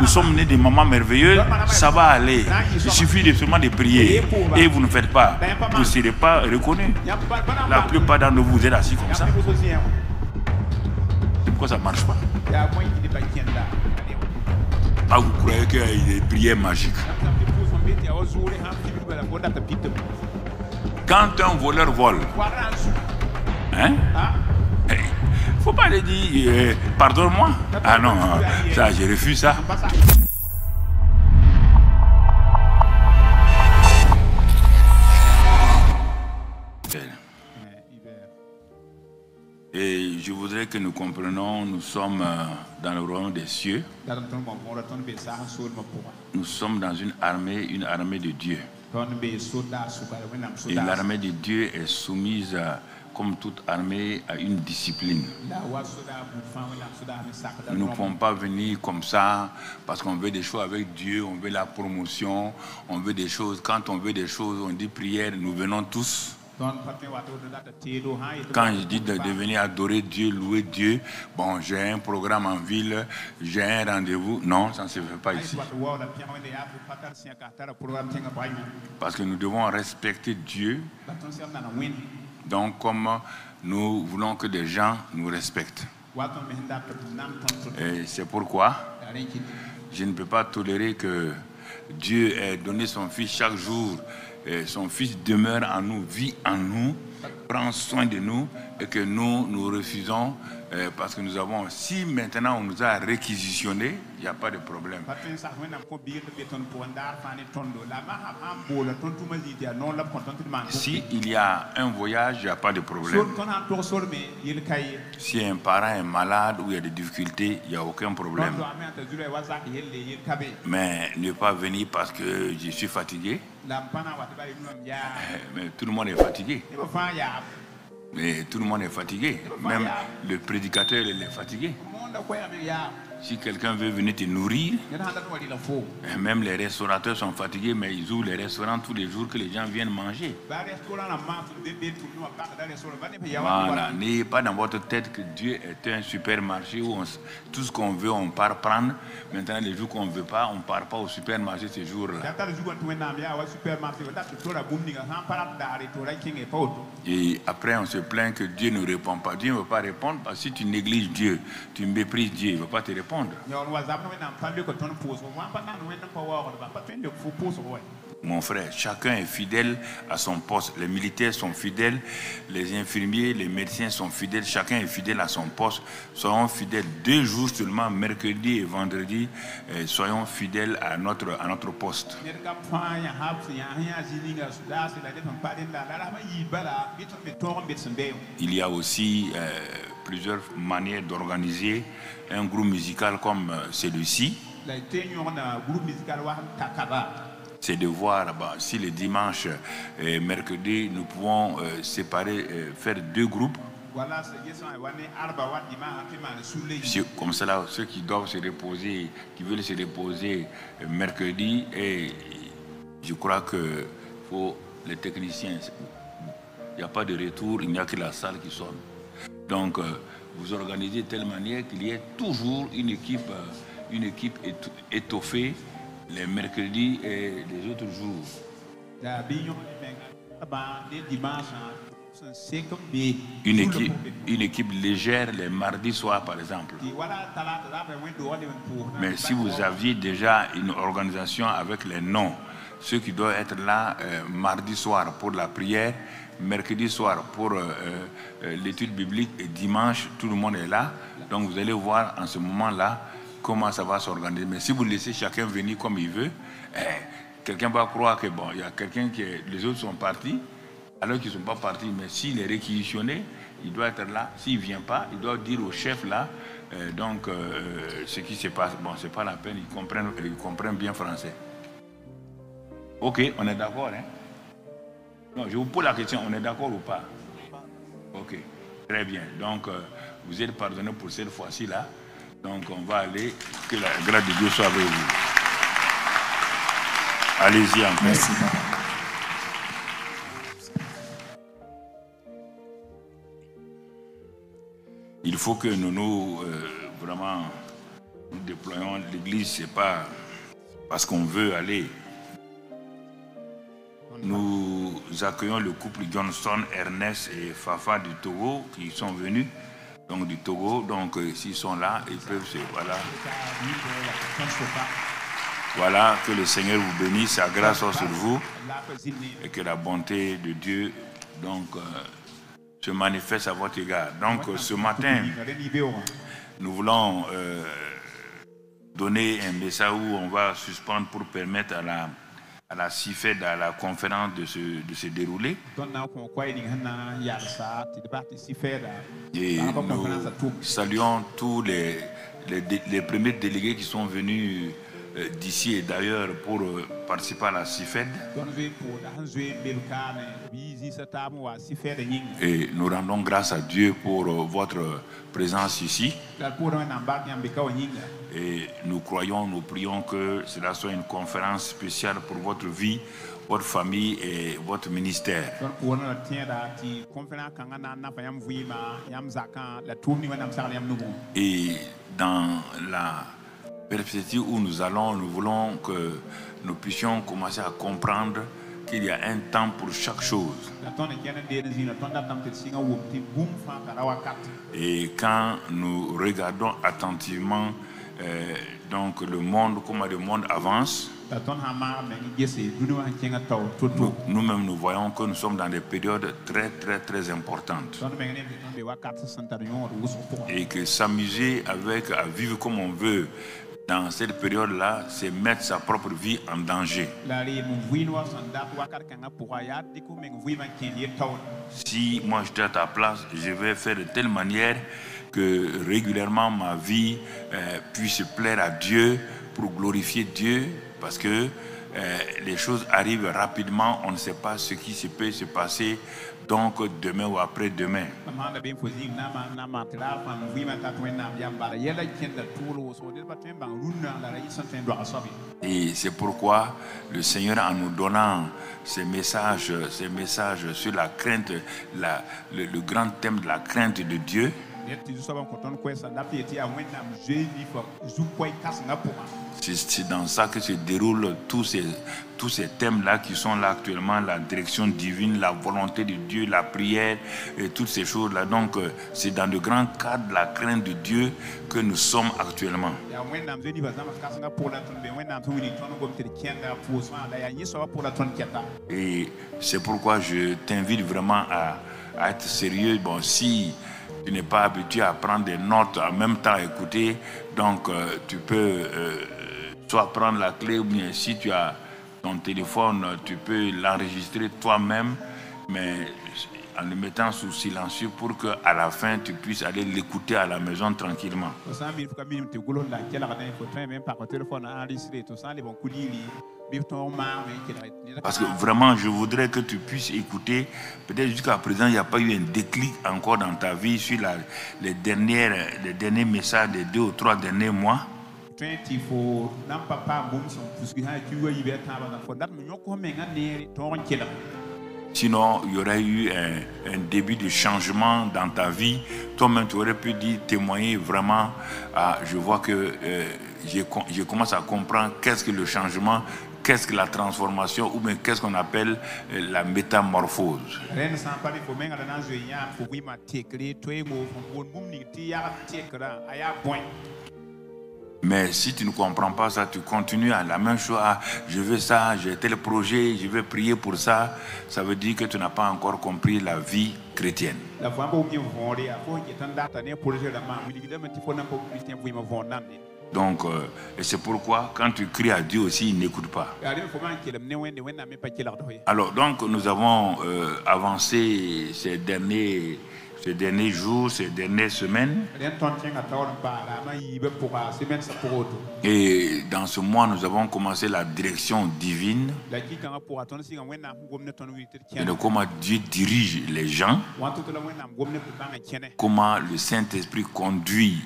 Nous sommes nés des mamans merveilleuses, ça va aller. Il suffit de, seulement de prier. Et vous ne faites pas. Vous ne serez pas reconnu. La plupart d'entre vous, êtes assis comme ça. Pourquoi ça ne marche pas vous croyez qu'il y a des prières magiques Quand un voleur vole, hein? Ne faut pas le dire, euh, pardonne-moi. Ah non, ça, je refuse ça. Et je voudrais que nous comprenions, nous sommes euh, dans le royaume des cieux. Nous sommes dans une armée, une armée de Dieu. Et l'armée de Dieu est soumise, à, comme toute armée, à une discipline. Nous ne pouvons pas venir comme ça parce qu'on veut des choses avec Dieu, on veut la promotion, on veut des choses. Quand on veut des choses, on dit prière, nous venons tous. Quand je dis de, de venir adorer Dieu, louer Dieu, bon, j'ai un programme en ville, j'ai un rendez-vous. Non, ça ne se fait pas ici. Parce que nous devons respecter Dieu. Donc, comme nous voulons que des gens nous respectent. Et c'est pourquoi je ne peux pas tolérer que Dieu ait donné son Fils chaque jour. Et son Fils demeure en nous, vit en nous, prend soin de nous et que nous, nous refusons euh, parce que nous avons, si maintenant on nous a réquisitionné, il n'y a pas de problème. Si il y a un voyage, il n'y a pas de problème. Si un parent est malade ou il y a des difficultés, il n'y a aucun problème. Mais ne pas venir parce que je suis fatigué. Mais tout le monde est fatigué. Mais tout le monde est fatigué. Même le prédicateur, est fatigué. Si quelqu'un veut venir te nourrir, même les restaurateurs sont fatigués, mais ils ouvrent les restaurants tous les jours que les gens viennent manger. Voilà, n'ayez pas dans votre tête que Dieu est un supermarché où on, tout ce qu'on veut, on part prendre. Maintenant, les jours qu'on ne veut pas, on ne part pas au supermarché ces jours-là. Et après, on se plaint que Dieu ne répond pas. Dieu ne veut pas répondre parce que si tu négliges Dieu, tu méprises Dieu, il ne va pas te répondre. Mon frère, chacun est fidèle à son poste. Les militaires sont fidèles, les infirmiers, les médecins sont fidèles. Chacun est fidèle à son poste. Soyons fidèles deux jours seulement, mercredi et vendredi. Et soyons fidèles à notre, à notre poste. Il y a aussi euh, plusieurs manières d'organiser un groupe musical comme euh, celui-ci. C'est de voir bah, si le dimanche et mercredi, nous pouvons euh, séparer, euh, faire deux groupes. C'est Comme cela, ceux qui doivent se reposer, qui veulent se reposer mercredi, et je crois que faut les techniciens, il n'y a pas de retour, il n'y a que la salle qui sonne. Donc, euh, vous organisez de telle manière qu'il y ait toujours une équipe, euh, une équipe éto- étoffée les mercredis et les autres jours. Une équipe, une équipe légère les mardis soirs, par exemple. Mais si vous aviez déjà une organisation avec les noms, ceux qui doivent être là euh, mardi soir pour la prière, mercredi soir pour euh, euh, l'étude biblique et dimanche, tout le monde est là. Donc vous allez voir en ce moment-là comment ça va s'organiser. Mais si vous laissez chacun venir comme il veut, eh, quelqu'un va croire que bon, il y a quelqu'un qui les autres sont partis, alors qu'ils ne sont pas partis. Mais s'il est réquisitionné, il doit être là. S'il ne vient pas, il doit dire au chef là, euh, donc euh, ce qui se passe. Bon, c'est pas la peine, ils comprennent, ils comprennent bien français. Ok, on est d'accord, hein? Non, je vous pose la question, on est d'accord ou pas? Ok, très bien. Donc, euh, vous êtes pardonné pour cette fois-ci là. Donc, on va aller. Que la grâce de Dieu soit avec vous. Allez-y en paix. Merci. Il faut que nous nous euh, vraiment Nous déployons l'église, c'est pas parce qu'on veut aller. Nous accueillons le couple Johnston, Ernest et Fafa du Togo qui sont venus. Donc du Togo, donc euh, s'ils sont là, ils peuvent se voilà. Voilà, que le Seigneur vous bénisse, sa grâce soit sur vous et que la bonté de Dieu donc euh, se manifeste à votre égard. Donc euh, ce matin, nous voulons donner un message où on va suspendre pour permettre à la à la CIFED, à la conférence de se, de se dérouler. Et nous saluons tous les, les, les premiers délégués qui sont venus d'ici et d'ailleurs pour euh, participer à la CIFED. Et nous rendons grâce à Dieu pour euh, votre présence ici. Et nous croyons, nous prions que cela soit une conférence spéciale pour votre vie, votre famille et votre ministère. Et dans la perspective où nous allons, nous voulons que nous puissions commencer à comprendre qu'il y a un temps pour chaque chose. Et quand nous regardons attentivement euh, donc le monde, comment le monde avance, nous- nous-mêmes nous voyons que nous sommes dans des périodes très très très importantes. Et que s'amuser avec, à vivre comme on veut dans cette période-là, c'est mettre sa propre vie en danger. Si moi j'étais à ta place, je vais faire de telle manière que régulièrement ma vie euh, puisse plaire à Dieu pour glorifier Dieu parce que euh, les choses arrivent rapidement, on ne sait pas ce qui se peut se passer donc demain ou après-demain. Et c'est pourquoi le Seigneur, en nous donnant ces messages, ces messages sur la crainte, la- le, le grand thème de la crainte de Dieu, c'est dans ça que se déroulent tous ces, tous ces thèmes-là qui sont là actuellement, la direction divine, la volonté de Dieu, la prière et toutes ces choses-là. Donc, euh, c'est dans le grand cadre de la crainte de Dieu que nous sommes actuellement. Et c'est pourquoi je t'invite vraiment à, à être sérieux. Bon, si tu n'es pas habitué à prendre des notes en même temps à écouter, donc euh, tu peux euh, soit prendre la clé ou bien si tu as ton téléphone, tu peux l'enregistrer toi-même, mais en le mettant sous silencieux pour qu'à la fin tu puisses aller l'écouter à la maison tranquillement. Parce que vraiment, je voudrais que tu puisses écouter. Peut-être jusqu'à présent, il n'y a pas eu un déclic encore dans ta vie sur la- les, dernières, les derniers messages des deux ou trois derniers mois. Sinon, il y aurait eu un, un début de changement dans ta vie. Toi-même, tu aurais pu dire, témoigner vraiment. Ah, je vois que euh, j'ai com- je commence à comprendre qu'est-ce que le changement, qu'est-ce que la transformation, ou bien qu'est-ce qu'on appelle euh, la métamorphose? Mais si tu ne comprends pas ça, tu continues à la même chose. Ah, je veux ça, j'ai tel projet, je vais prier pour ça. Ça veut dire que tu n'as pas encore compris la vie chrétienne. Donc, euh, et c'est pourquoi quand tu cries à Dieu aussi, il n'écoute pas. Alors, donc, nous avons euh, avancé ces derniers, ces derniers jours, ces dernières semaines. Et dans ce mois, nous avons commencé la direction divine et de comment Dieu dirige les gens, comment le Saint-Esprit conduit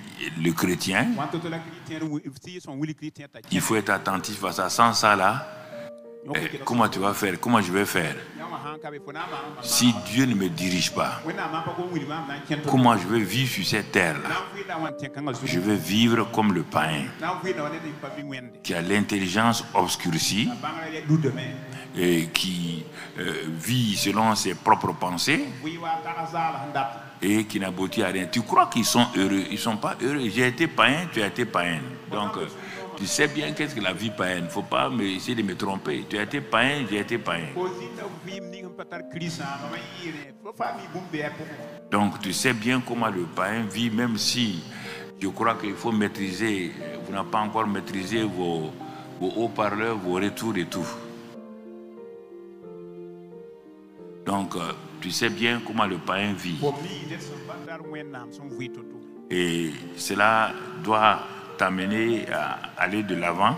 le chrétien. Il faut être attentif à ça. Sans ça, là, Eh, comment tu vas faire? Comment je vais faire? Si Dieu ne me dirige pas, comment je vais vivre sur cette terre-là? Je vais vivre comme le païen qui a l'intelligence obscurcie et qui euh, vit selon ses propres pensées et qui n'aboutit à rien. Tu crois qu'ils sont heureux? Ils ne sont pas heureux. J'ai été païen, tu as été païen. Donc, euh, tu sais bien qu'est-ce que la vie païenne. Il ne faut pas me, essayer de me tromper. Tu as été païen, j'ai été païen. Donc, tu sais bien comment le païen vit, même si je crois qu'il faut maîtriser, vous n'avez pas encore maîtrisé vos, vos haut-parleurs, vos retours et tout. Donc, euh, tu sais bien comment le païen vit. Et cela doit t'amener à aller de l'avant,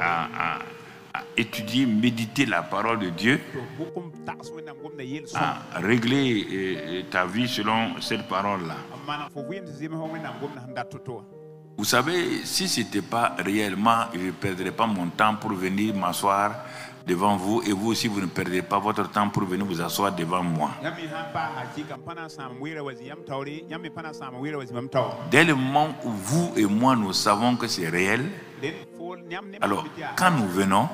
à, à- étudier, méditer la parole de Dieu, à régler euh, ta vie selon cette parole-là. Vous savez, si ce n'était pas réellement, je ne perdrais pas mon temps pour venir m'asseoir devant vous et vous aussi, vous ne perdrez pas votre temps pour venir vous asseoir devant moi. Dès le moment où vous et moi, nous savons que c'est réel, alors quand nous venons,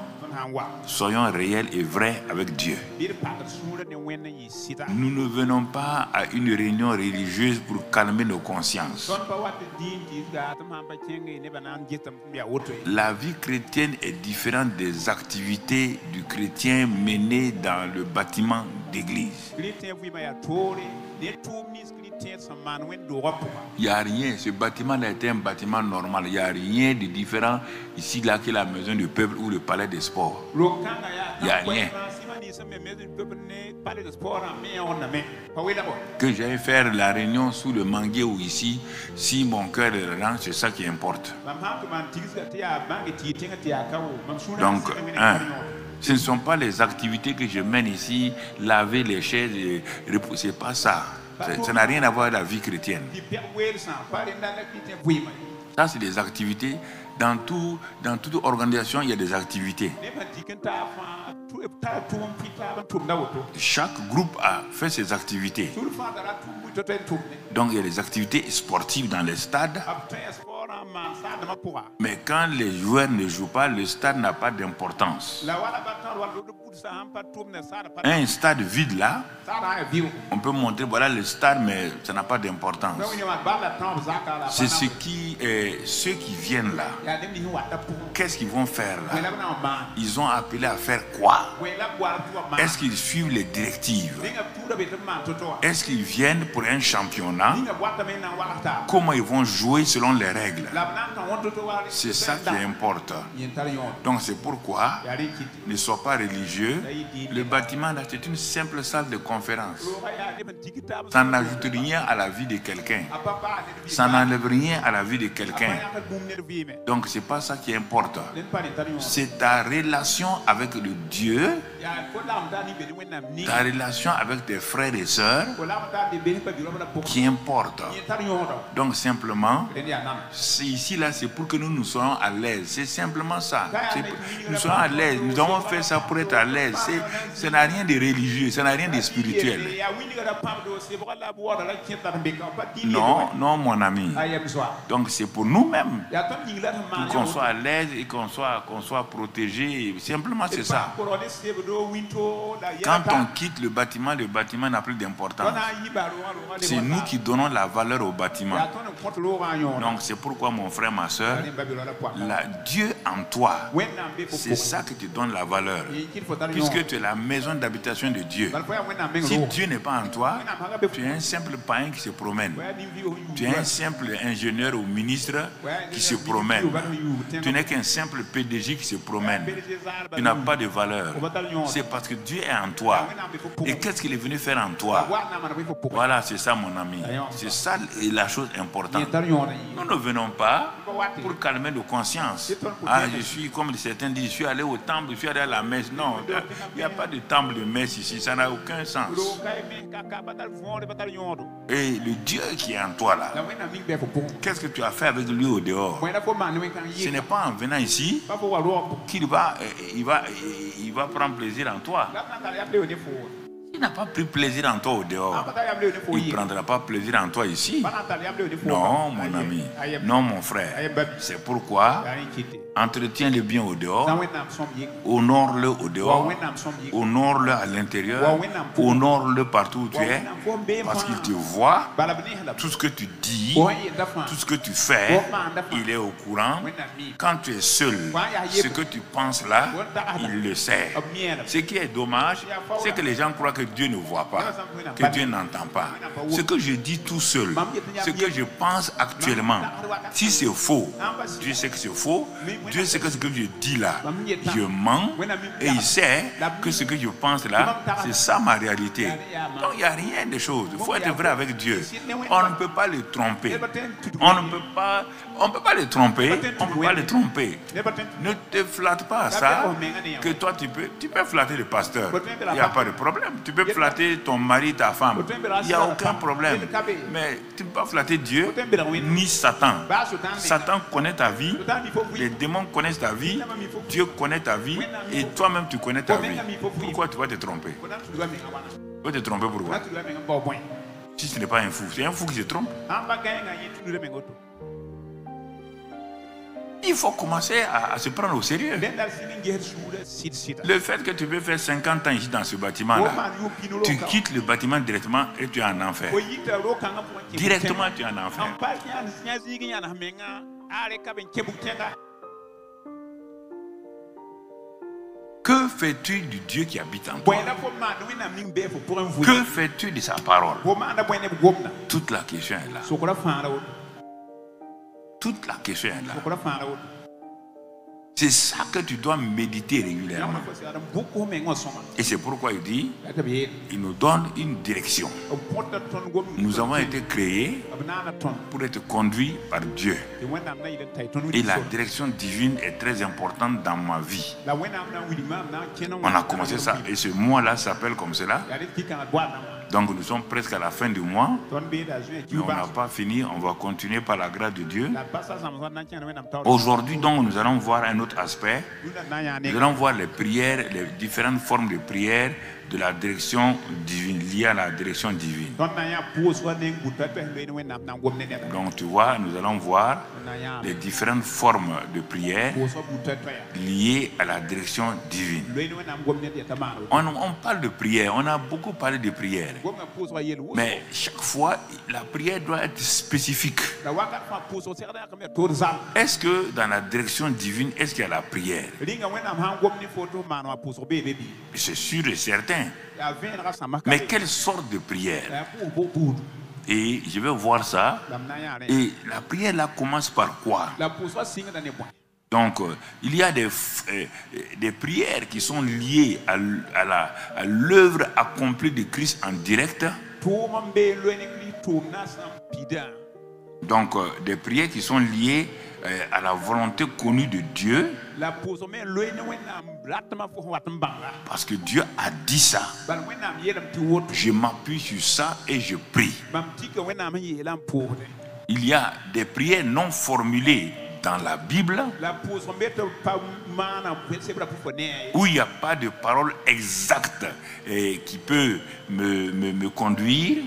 soyons réels et vrais avec Dieu. Nous ne venons pas à une réunion religieuse pour calmer nos consciences. La vie chrétienne est différente des activités du chrétien menées dans le bâtiment d'église. Il n'y a rien. Ce bâtiment-là était un bâtiment normal. Il n'y a rien de différent ici, là, que la maison du peuple ou le palais des sports. Il Y a rien. Que j'aille faire la réunion sous le manguier ou ici, si mon cœur est dedans, c'est ça qui importe. Donc, un, ce ne sont pas les activités que je mène ici, laver les chaises, et repousser, c'est pas ça. Ça n'a rien à voir avec la vie chrétienne. Ça, c'est des activités. Dans, tout, dans toute organisation, il y a des activités. Chaque groupe a fait ses activités. Donc, il y a des activités sportives dans les stades. Mais quand les joueurs ne jouent pas, le stade n'a pas d'importance. Un stade vide là, on peut montrer, voilà le stade, mais ça n'a pas d'importance. C'est ce qui, est- ceux qui viennent là. Qu'est-ce qu'ils vont faire là? Ils ont appelé à faire quoi? Est-ce qu'ils suivent les directives? Est-ce qu'ils viennent pour un championnat? Comment ils vont jouer selon les règles? C'est ça qui importe. Donc c'est pourquoi ne sois pas religieux. Le bâtiment là, c'est une simple salle de conférence. Ça n'ajoute rien à la vie de quelqu'un. Ça n'enlève rien à la vie de quelqu'un. Donc c'est pas ça qui importe. C'est ta relation avec le Dieu, ta relation avec tes frères et sœurs qui importe. Donc simplement, ici là, c'est pour que nous nous soyons à l'aise. C'est simplement ça. Pour- Nous soyons à l'aise. Nous avons fait ça pour être à l'aise. Ça n'a rien de religieux, ça n'a rien de spirituel. Non, non, mon ami. Donc c'est pour nous-mêmes pour qu'on soit à l'aise et qu'on soit, qu'on soit protégé. Simplement c'est ça. Quand on quitte le bâtiment, le bâtiment n'a plus d'importance. C'est nous qui donnons la valeur au bâtiment. Donc c'est pourquoi mon frère, ma soeur, la, Dieu en toi, c'est ça qui te donne la valeur. Puisque tu es la maison d'habitation de Dieu. Si Dieu n'est pas en toi, tu es un simple païen qui se promène. Tu es un simple ingénieur ou ministre qui se promène. Tu n'es qu'un simple PDG qui se promène. Tu n'as pas de valeur. C'est parce que Dieu est en toi. Et qu'est-ce qu'il est venu faire en toi? Voilà, c'est ça mon ami. C'est ça la chose importante. Nous ne venons pas pour calmer nos consciences. Ah, je suis, comme certains disent, je suis allé au temple, je suis allé à la messe. Non, il n'y a pas de temple de messe ici, ça n'a aucun sens. Et le Dieu qui est en toi là, qu'est-ce que tu as fait avec lui au dehors? Ce n'est pas en venant ici qu'il va, euh, il va, il va prendre plaisir en toi. Il n'a pas pris plaisir en toi au dehors. Il ne prendra pas plaisir en toi ici. Non, mon ami. Non, mon frère. C'est pourquoi entretiens-le bien au dehors. Honore-le au dehors. Honore-le à l'intérieur. Honore-le partout où tu es. Parce qu'il te voit. Tout ce que tu dis, tout ce que tu fais, il est au courant. Quand tu es seul, ce que tu penses là, il le sait. Ce qui est dommage, c'est que les gens croient que Dieu ne voit pas, que Dieu n'entend pas. Ce que je dis tout seul, ce que je pense actuellement, si c'est faux, Dieu sait que c'est faux, Dieu sait que ce que je dis là, je mens, et il sait que ce que je pense là, c'est ça ma réalité. Donc il n'y a rien de choses. Il faut être vrai avec Dieu. On ne peut pas le tromper. On ne peut pas, on peut pas le tromper. On ne peut pas le tromper. Ne te flatte pas à ça que toi tu peux, tu peux flatter le pasteur. Il n'y a pas de problème. Tu peux flatter ton mari, ta femme. Il n'y a aucun problème. Mais tu ne peux pas flatter Dieu ni Satan. Satan connaît ta vie. Les démons connaissent ta vie. Dieu connaît ta vie. Et toi-même, tu connais ta vie. Pourquoi tu vas te tromper? Tu vas te tromper pourquoi Si ce n'est pas un fou, c'est un fou qui se trompe. Il faut commencer à, se prendre au sérieux. Le fait que tu peux faire 50 ans ici dans ce bâtiment-là, tu quittes le bâtiment directement et tu es en enfer. Directement, tu es en enfer. Que fais-tu du Dieu qui habite en toi? Que fais-tu de sa parole? Toute la question est là. Toute la question est là. C'est ça que tu dois méditer régulièrement. Et c'est pourquoi il dit, il nous donne une direction. Nous avons été créés pour être conduits par Dieu. Et la direction divine est très importante dans ma vie. On a commencé ça et ce mois-là s'appelle comme cela. Donc nous sommes presque à la fin du mois. Mais on n'a pas fini, on va continuer par la grâce de Dieu. Aujourd'hui, donc, nous allons voir un autre aspect. Nous allons voir les prières, les différentes formes de prières de la direction divine, liée à la direction divine. Donc tu vois, nous allons voir les différentes formes de prière liées à la direction divine. On, on parle de prière, on a beaucoup parlé de prière. Mais chaque fois, la prière doit être spécifique. Est-ce que dans la direction divine, est-ce qu'il y a la prière? C'est sûr et certain. Mais quelle sorte de prière? Et je vais voir ça. Et la prière là commence par quoi? Donc, euh, il y a des, euh, des prières qui sont liées à, à l'œuvre accomplie de Christ en direct. Donc, euh, des prières qui sont liées à la volonté connue de Dieu. Parce que Dieu a dit ça. Je m'appuie sur ça et je prie. Il y a des prières non formulées dans la Bible où il n'y a pas de parole exacte et qui peut me, me, me conduire.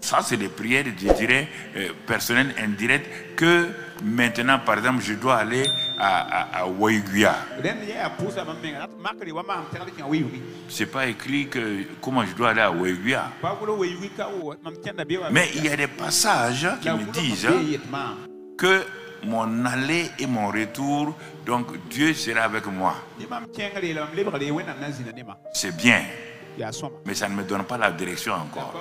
Ça, c'est des prières, je dirais, euh, personnelles, indirectes, que maintenant, par exemple, je dois aller à, à, à. C'est pas écrit que comment je dois aller à Waiguya. Mais il y a des passages qui me disent que mon aller et mon retour, donc Dieu sera avec moi. C'est bien. Mais ça ne me donne pas la direction encore.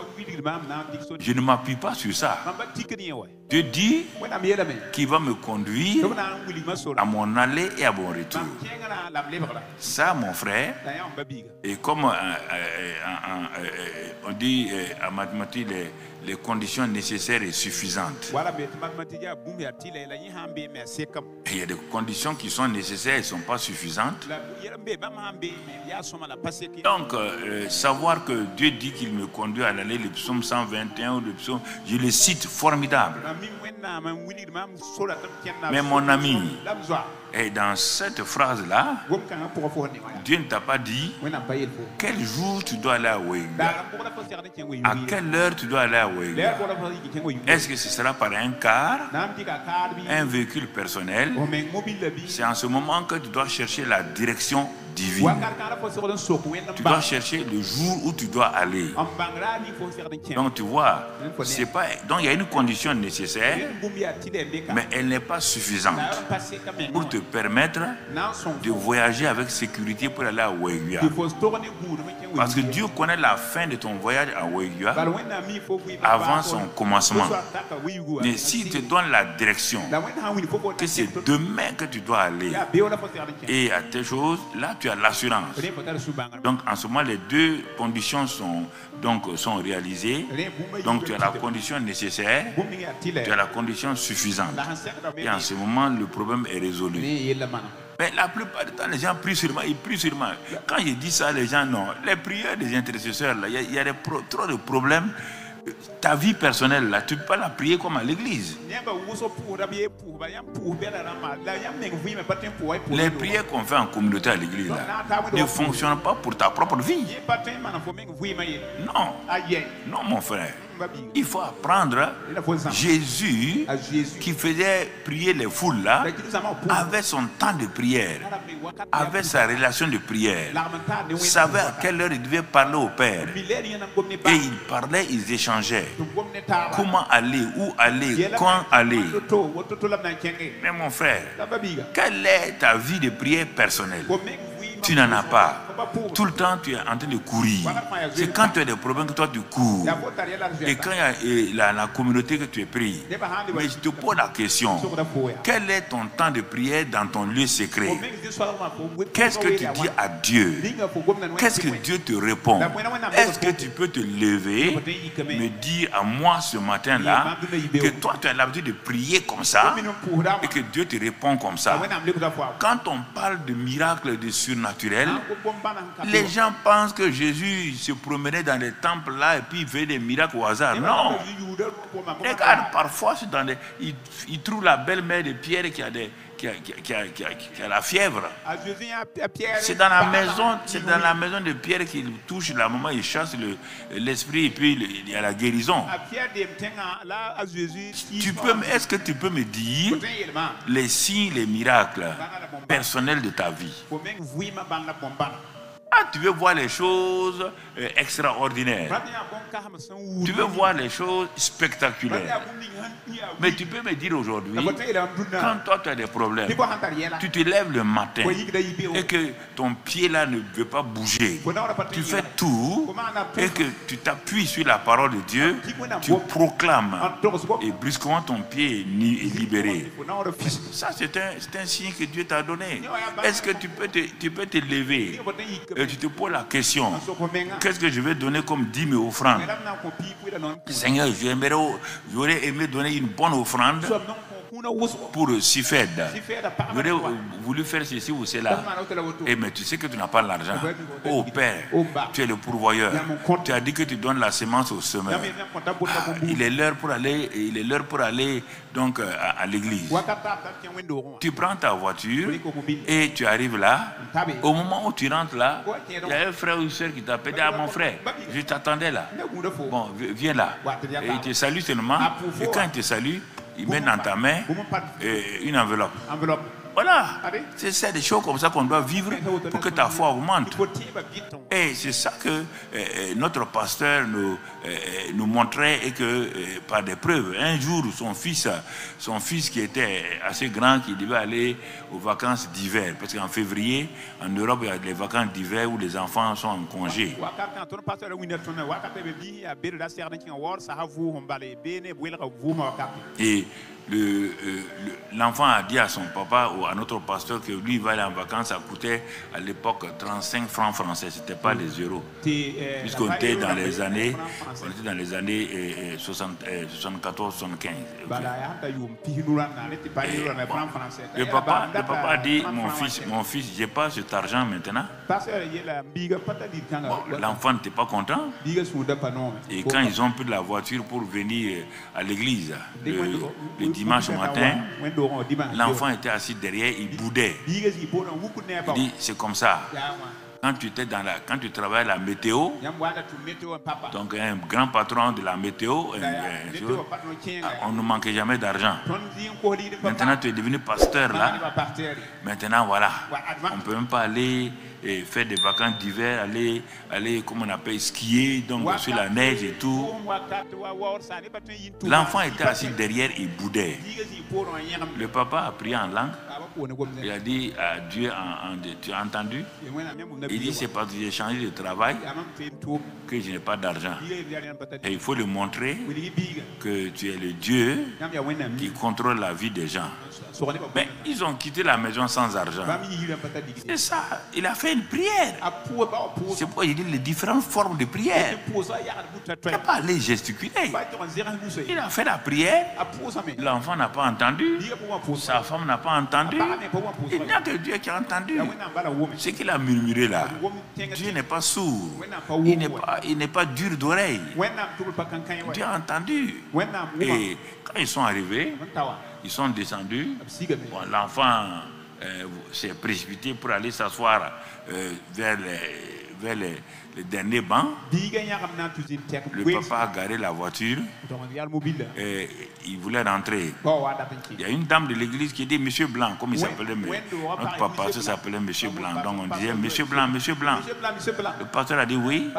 Je ne m'appuie pas sur ça. Dieu dit qu'il va me conduire à mon aller et à mon retour. Ça, mon frère, et comme euh, euh, euh, on dit en mathématiques, les conditions nécessaires et suffisantes. Et il y a des conditions qui sont nécessaires et ne sont pas suffisantes. Donc, euh, savoir que Dieu dit qu'il me conduit à aller, le psaume 121 ou le psaume, je le cite, formidable. Mais mon ami, Et dans cette phrase-là, Dieu ne t'a pas dit quel jour tu dois aller à Ouéga, wa à quelle heure tu dois aller à Ouéga. Est-ce que ce sera par un car, un véhicule personnel? Bɩ C'est en ce moment que tu dois chercher la direction divine. Tu dois chercher le jour où tu dois aller. Donc tu vois, c'est pas donc il y a une condition nécessaire, mais elle n'est pas suffisante pour te permettre de voyager avec sécurité pour aller à wa Parce que Dieu connaît la fin de ton voyage à vɩɩm avant son commencement. Mais s'il te donne la direction, que c'est demain que tu dois aller et à tes choses, là tu as l'assurance. Donc en ce moment, les deux conditions sont, donc, sont réalisées. Donc tu as la condition nécessaire, tu as la condition suffisante. Et en ce moment, le problème est résolu. Mais la plupart du temps, les gens prient sûrement, ils prient sûrement. Quand je dis ça, les gens, non. Les prières des intercesseurs, là, il y a, il y a des pro- trop de problèmes. Ta vie personnelle, là, tu ne peux pas la prier comme à l'église. Les prières qu'on fait en communauté à l'église, là, ne fonctionnent pas pour ta propre vie. Non, non, mon frère. Il faut apprendre Jésus qui faisait prier les foules là avait son temps de prière, avait sa relation de prière, ne savait à quelle heure il devait parler au Père. Et ba ils parlaient, ils échangeaient. Comment aller, où aller, quand aller. Mais mon frère, quelle est ta vie de prière personnelle? Tu n'en as pas. Tout le temps, tu es en train de courir. C'est quand tu as des problèmes que toi tu cours. Et quand il y a la, communauté que tu es pris. Mais je te pose la question. Quel est ton temps de prière dans ton lieu secret? Qu'est-ce que tu dis à Dieu? Qu'est-ce que Dieu te répond? Est-ce que tu peux te lever, me dire à moi ce matin-là, que toi tu as l'habitude de prier comme ça et que Dieu te répond comme ça? Quand on parle de miracles, de surnaturel, Les gens pensent que Jésus se promenait dans les temples là et puis il faisait des miracles au hasard. Non. Regarde, parfois, dans il, il trouve la belle-mère de Pierre qui a, des, qui, a, qui, a, qui a- qui a- qui a la fièvre. C'est dans la maison, c'est dans la maison de Pierre qu'il touche la maman, il chasse le- l'esprit et puis il il y a la guérison. Tu peux, est-ce que tu peux me dire les signes, les miracles personnels de ta vie? Ah, tu veux voir les choses euh, extraordinaires. Tu veux voir les choses spectaculaires. Mais tu peux me dire aujourd'hui, quand toi tu as des problèmes, tu te lèves le matin et que ton pied là ne veut pas bouger. Tu fais tout et que tu t'appuies sur la parole de Dieu, tu proclames. Et brusquement ton pied est libéré. Ça, c'est un, un signe que Dieu t'a donné. Est-ce que tu peux te, tu peux te lever? Et tu te poses la question qu'est-ce que je vais donner comme dîme et offrande Seigneur, j'aimerais- j'aurais aimé donner une bonne offrande pour Sifed. J'aurais voulu faire ceci ou cela. Eh, mais tu sais que tu n'as pas l'argent. Oh Père, tu es le pourvoyeur. Tu as dit que tu donnes la semence au semeur. Ah, il est l'heure pour aller, il est l'heure pour aller donc euh, à, à l'église. Tu prends ta voiture et tu arrives là. Au moment où tu rentres là, il y a un frère ou une soeur qui t'appelle. Ah mon frère, je t'attendais là. Bon, vi- viens là. Et il te salue seulement. Et quand il te salue, il met dans ta main euh, une enveloppe. Voilà. C'est ça, des choses comme ça qu'on doit vivre pour que ta foi augmente. Et c'est ça que euh, euh, notre pasteur nous, euh, nous montrait et que par des preuves. Un jour, son fils, son fils qui était assez grand, qui devait aller aux vacances d'hiver, parce qu'en février, en Europe, il y a les vacances d'hiver où les enfants sont en congé. Et le, euh, le- l'enfant a dit à son papa ou à notre pasteur que lui il va aller en vacances, ça coûtait à l'époque 35 francs français, c'était pas les euros. Te, eh, Puisqu'on était dans les années, franc français. on était dans les années euh, euh, 60, euh, 74, 75. ok. Bala ya hata yum pi nura na le bon, papa, le papa a dit, mon fils, mon fils, j'ai pas cet argent maintenant. Bon, L'enfant n'était pas content. non. Et quand ils ont pris la voiture pour venir euh, à l'église le dimanche matin, l'enfant était assis derrière, il boudait. Il dit, c'est comme ça. Quand tu, étais dans la, quand tu travailles à la météo, donc un grand patron de la météo, chenga. on ne manquait jamais d'argent. Maintenant, tu es devenu pasteur là. Maintenant, voilà. On ne peut même pas aller eh, faire des vacances d'hiver, aller, aller, comme on appelle, skier, donc sur la neige et tout. L'enfant était assis derrière et boudait. Le papa a prié en langue. Il a dit à Dieu, en- en- tu as entendu? Il dit, c'est parce que j'ai changé de travail que je n'ai pas d'argent. Et il faut lui montrer que tu es le Dieu qui contrôle la vie des gens. Mais ils ont quitté la maison sans argent. C'est ça. Il a fait une prière. C'est pourquoi il dit les différentes formes de prière. Il n'a pas allé gesticuler. Il a fait la prière. L'enfant n'a pas entendu. Sa femme n'a pas entendu. Il n'y a que Dieu qui a entendu. Ce qu'il a murmuré là. Dieu n'est pas sourd. Il n'est pas, il n'est pas dur d'oreille. Dieu a entendu. Et quand ils sont arrivés, ils sont descendus. Bon, L'enfant euh, s'est précipité pour aller s'asseoir euh, vers, les, vers les, les derniers bancs. Le papa a garé la voiture et il voulait rentrer. Il y a une dame de l'église qui dit Monsieur Blanc, comme il s'appelait, notre papa s'appelait Monsieur Blanc. Donc on disait Monsieur Blanc, Monsieur Blanc. Le pasteur a dit oui.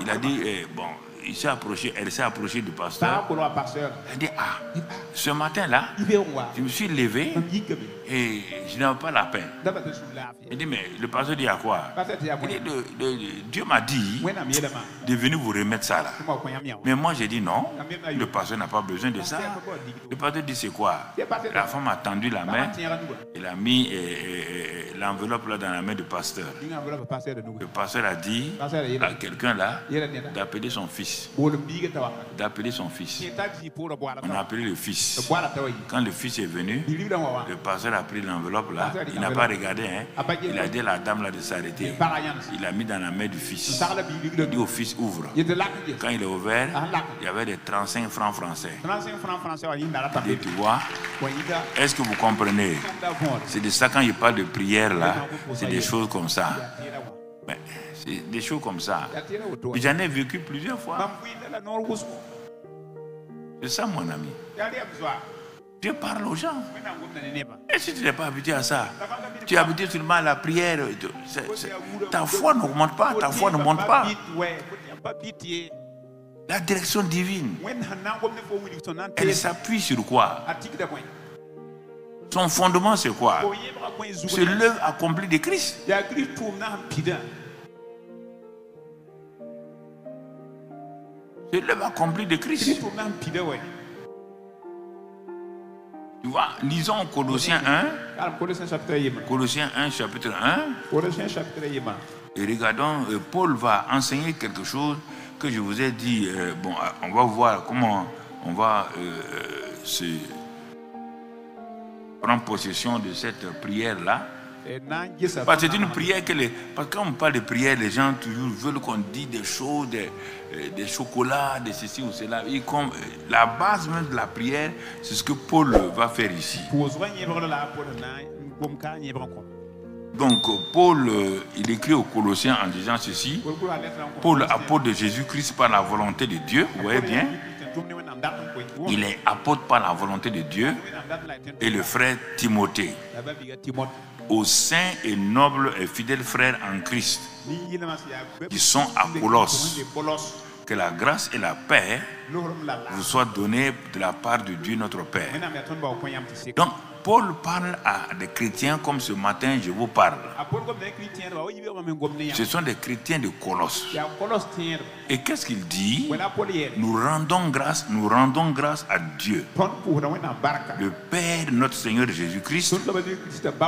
Il a dit, eh, bon, il s'est approché, elle s'est approchée du pasteur. Elle a dit, ah, ce matin-là, je me suis levé et je n'avais pas la peine. Il dit, mais le pasteur dit à quoi? Il dit, Dieu m'a dit de venir vous remettre ça là. Mais moi j'ai dit non, le pasteur n'a pas besoin de ça. Le pasteur dit c'est quoi? La femme a tendu la main, il a mis eh, eh, eh, l'enveloppe là dans la main du pasteur. Le pasteur a dit à quelqu'un là d'appeler son fils. D'appeler son fils. On a appelé le fils. Quand le fils est venu, le pasteur a pris l'enveloppe là. Il n'a pas regardé. Hein. Il a dit à la dame là de s'arrêter. Il a mis dans la main du fils. Il dit au fils ouvre. Quand il est ouvert, il y avait des 35 francs français. Il dit, tu vois, est-ce que vous comprenez? C'est de ça quand il parle de prière là, c'est des choses comme ça. Mais c'est des choses comme ça. J'en ai vécu plusieurs fois. C'est ça mon ami. Dieu parle aux gens. Et si tu n'es pas habitué à ça, tu es habitué seulement à la prière. ta foi n'augmente pas, ta foi ne monte pas. La direction divine, elle s'appuie sur quoi? Son fondement, c'est quoi? C'est l'œuvre accomplie de Christ. C'est l'œuvre accomplie de Christ. Tu vois, lisons Colossiens 1, Colossiens 1, chapitre 1, et regardons, euh, Paul va enseigner quelque chose que je vous ai dit. euh, bon, euh, on va voir comment on va euh, se prendre possession de cette prière-là. Parce que c'est une prière que les. Parce que quand on parle de prière, les gens toujours veulent qu'on dise des choses, des, euh, des chocolats, des ceci ou cela. Et comme, la base même de la prière, c'est ce que Paul va faire ici. Donc, euh, Paul, euh, il écrit aux Colossiens en disant ceci. Paul, apôtre de Jésus-Christ par la volonté de Dieu, vous voyez bien, il est apôtre par la volonté de Dieu, et le frère Timothée, aux saints et nobles et fidèles frères en Christ, qui sont à Colosse, Que la grâce et la paix vous soient données de la part de Dieu notre Père. Donc, Paul parle à des chrétiens comme ce matin je vous parle. gom ne Ce sont des chrétiens de Colosse. Et qu'est-ce qu'il dit? Nous rendons grâce, nous rendons grâce à Dieu, le Père de notre Seigneur Jésus-Christ,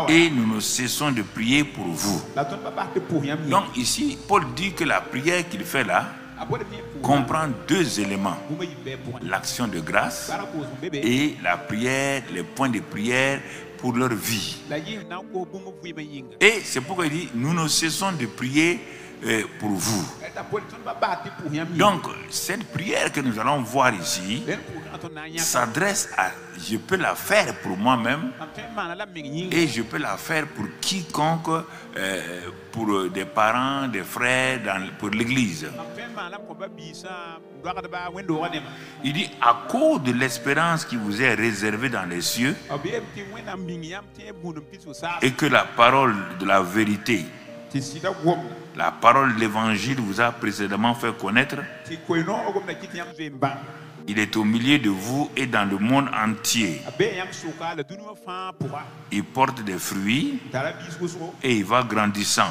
et nous ne cessons de prier pour vous. yẽ Donc ici, Paul dit que la prière qu'il fait là comprend deux éléments, l'action de grâce et la prière, les points de prière pour leur vie. Et c'est pourquoi il dit, nous ne cessons de prier pour vous. Donc, cette prière que nous allons voir ici s'adresse à, je peux la faire pour moi-même et je peux la faire pour quiconque, euh, pour des parents, des frères, pour l'église. Il dit, à cause de l'espérance qui vous est réservée dans les cieux et que la parole de la vérité, la parole de l'évangile vous a précédemment fait connaître, il est au milieu de vous et dans le monde entier. Il porte des fruits et il va grandissant,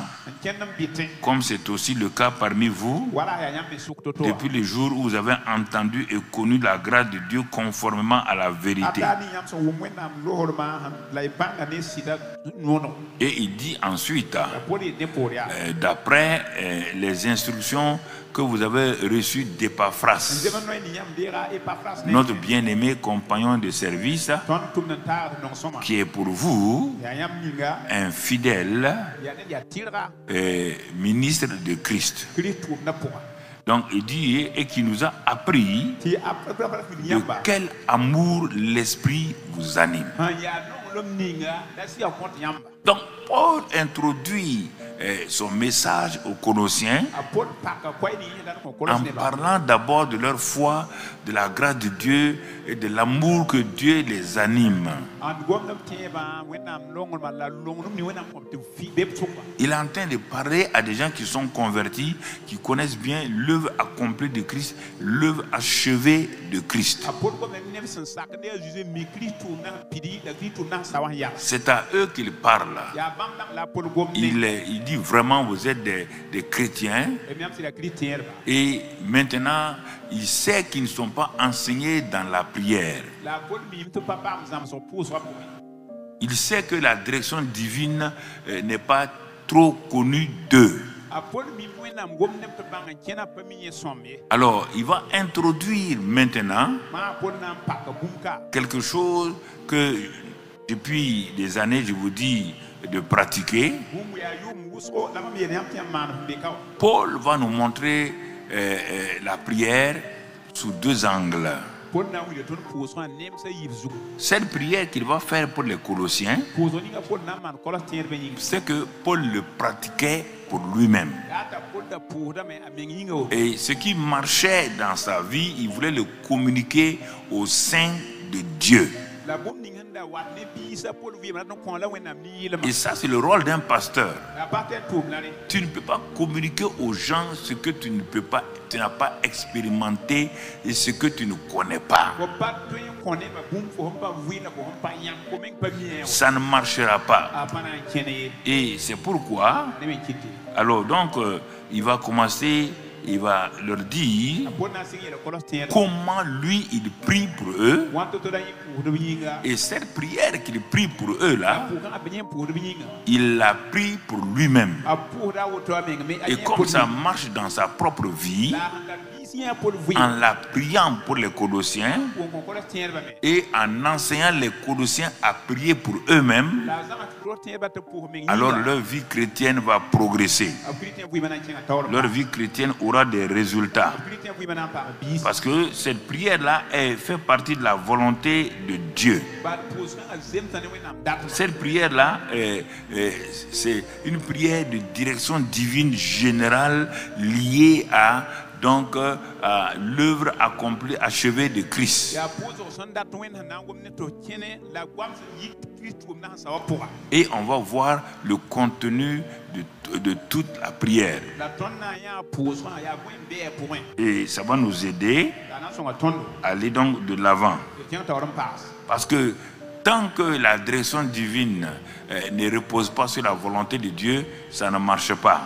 comme c'est aussi le cas parmi vous depuis le jour où vous avez entendu et connu la grâce de Dieu conformément à la vérité. Et il dit ensuite, euh, d'après euh, les instructions que vous avez reçues n d'Epaphras, notre bien-aimé compagnon de service, qui est pour vous un fidèle euh, ministre de Christ. Donc il dit, et qui nous a appris de quel amour l'Esprit vous anime. Donc Paul introduit euh, son message aux Colossiens en parlant d'abord de leur foi, de la grâce de Dieu et de l'amour que Dieu les anime. n gomdem tẽebã wẽnnaam longlmã la longlem ne wẽnnaam kõm tɩ fi be b sʋka Il est en train de parler à des gens qui sont convertis, qui connaissent bien l'œuvre accomplie de Christ, l'œuvre achevée de Christ. C'est à eux qu'il parle. Il, est- il dit vraiment, vous êtes des, des chrétiens. Et maintenant, il sait qu'ils ne sont pas enseignés dans la prière. Il sait que la direction divine euh, n'est pas trop connue d'eux. Alors, il va introduire maintenant quelque chose que depuis des années, je vous dis, de pratiquer. Paul va nous montrer euh, euh, la prière sous deux angles. Cette prière qu'il va faire pour les Colossiens, c'est que Paul le pratiquait pour lui-même. Et ce qui marchait dans sa vie, il voulait le communiquer au sein de Dieu. Et ça, c'est le rôle d'un pasteur. Tu ne peux pas communiquer aux gens ce que tu ne peux pas, tu n'as pas expérimenté et ce que tu ne connais pas. Ça ne marchera pas. a pa na n kẽne ye Et c'est pourquoi, alors donc, euh, il va commencer, il va leur dire comment lui, il prie pour eux. Et cette prière qu'il prie pour eux là, il l'a pris pour lui-même. Et comme ça marche dans sa propre vie, en la priant pour les Colossiens et en enseignant les Colossiens à prier pour eux-mêmes, alors leur vie chrétienne va progresser. Leur vie chrétienne aura des résultats. Parce que cette prière-là fait partie de la volonté de Dieu. datma Cette prière-là, c'est une prière de direction divine générale liée à donc euh, l'œuvre accomplie, achevée de Christ. Et on va voir le contenu de, de toute la prière. Et ça va nous aider à aller donc de l'avant. Parce que tant que la direction divine euh, ne repose pas sur la volonté de Dieu, ça ne marche pas.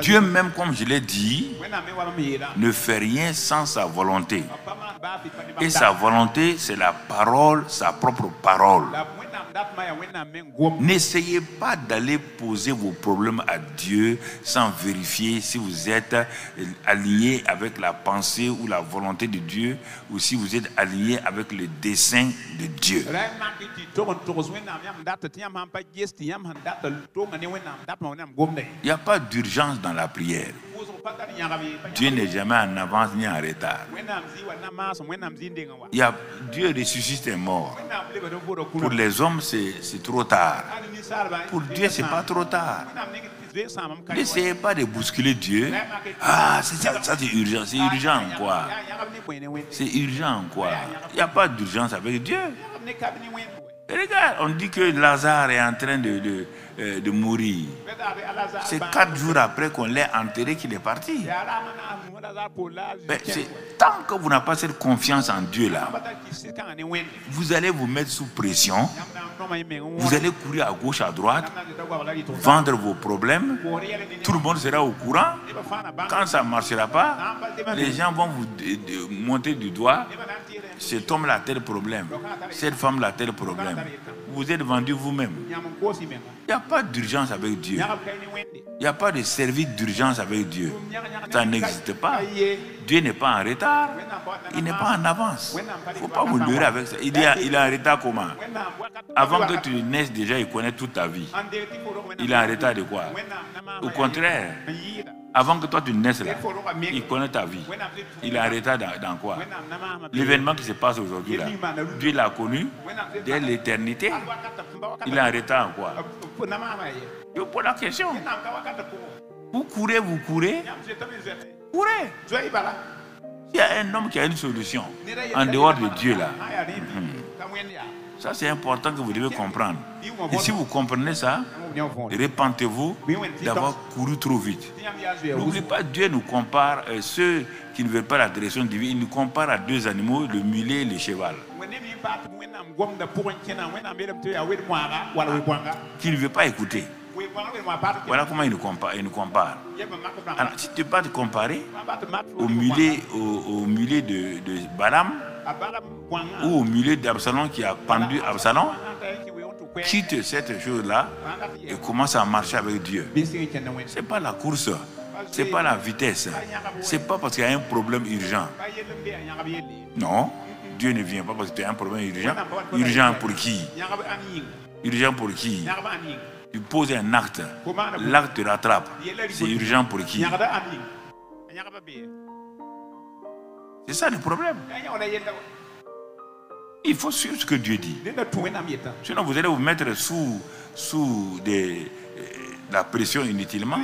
Dieu même, comme je l'ai dit, ne fait rien sans sa volonté. Et sa volonté, c'est la parole, sa propre parole. N'essayez pas d'aller poser vos problèmes à Dieu sans vérifier si vous êtes euh, aligné avec la pensée ou la volonté de Dieu ou si vous êtes aligné avec le dessein de Dieu. Il n'y a pas d'urgence dans la prière. Dieu n'est jamais en avance ni en retard. Il y a, Dieu ressuscite les morts. Pour les hommes, c'est trop tard. Pour Dieu, c'est pas trop tard. N'essayez pas de bousculer Dieu. Ah, ça, ça, c'est urgent. C'est urgent, quoi. C'est urgent, quoi. Il n'y a pas d'urgence avec Dieu. regarde, on dit que Lazare est en train de, euh, de mourir. C'est quatre jours après qu'on l'ait enterré qu'il est parti. Mais tant que vous n'avez pas cette confiance en Dieu là, vous allez vous mettre sous pression. Vous allez courir à gauche, à droite, vendre vos problèmes. Tout le monde sera au courant. Quand ça ne marchera pas, les gens vont vous monter du doigt. Cet homme là a tel problème. Cette femme là a tel problème. Vous êtes vendu vous-même. Il n'y a pas d'urgence avec Dieu. Il n'y a pas de service d'urgence avec Dieu. Ça ne n'existe pas. Dieu n'est pas en retard. Il n'est pas en avance. Il ne faut pas vous leurrer avec ça. Il est, en- il est en retard comment? Avant que tu naisses déjà, il connaît toute ta vie. Il est en retard de quoi? Au contraire, avant que toi tu naisses là, il connaît ta vie. Il est retard dans, dans quoi? L'événement qui se passe aujourd'hui là, Dieu l'a connu dès l'éternité. Il est en retard en quoi Je vous pose la question. Vous courez, vous courez, courez. Il y a un homme qui a une solution en dehors de Dieu là. Ça c'est important que vous devez comprendre. Et si vous comprenez ça, repentez-vous d'avoir couru trop vite. N'oubliez pas, Dieu nous compare, euh, ceux qui ne veulent pas la direction divine, il nous compare à deux animaux, le mulet et le cheval. Qui ne veut pas écouter. Voilà comment il nous compare. Il nous Alors, si tu ne peux pas te comparer au mulet, au, au mulet de, de Balaam ou au mulet d'Absalom qui a pendu Absalom, quitte cette chose-là et commence à marcher avec Dieu. C'est pas la course, c'est pas la vitesse, c'est pas parce qu'il y a un problème urgent. Non, Dieu ne vient pas parce que tu as un problème urgent. Urgent pour qui? Urgent pour qui? Tu poses un acte, l'acte te rattrape. C'est urgent pour qui? C'est ça le problème. Il faut suivre ce que Dieu dit. Sinon, vous allez vous mettre sous, sous euh, la pression inutilement.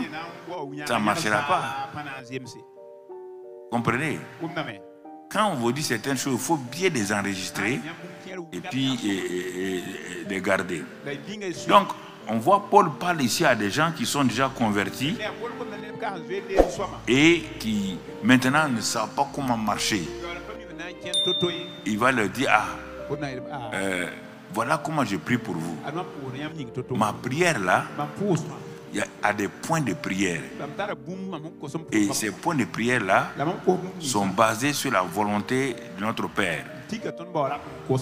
Ça ne marchera pas. Comprenez? Quand on vous dit certaines choses, il faut bien les enregistrer et puis les garder. Donc, on voit Paul parle ici à des gens qui sont déjà convertis et qui maintenant ne savent pas comment marcher. Il va leur dire, ah, euh, voilà comment je prie pour vous. Ma prière là, il y a des points de prière. Et ces points de prière là sont basés sur la volonté de notre Père.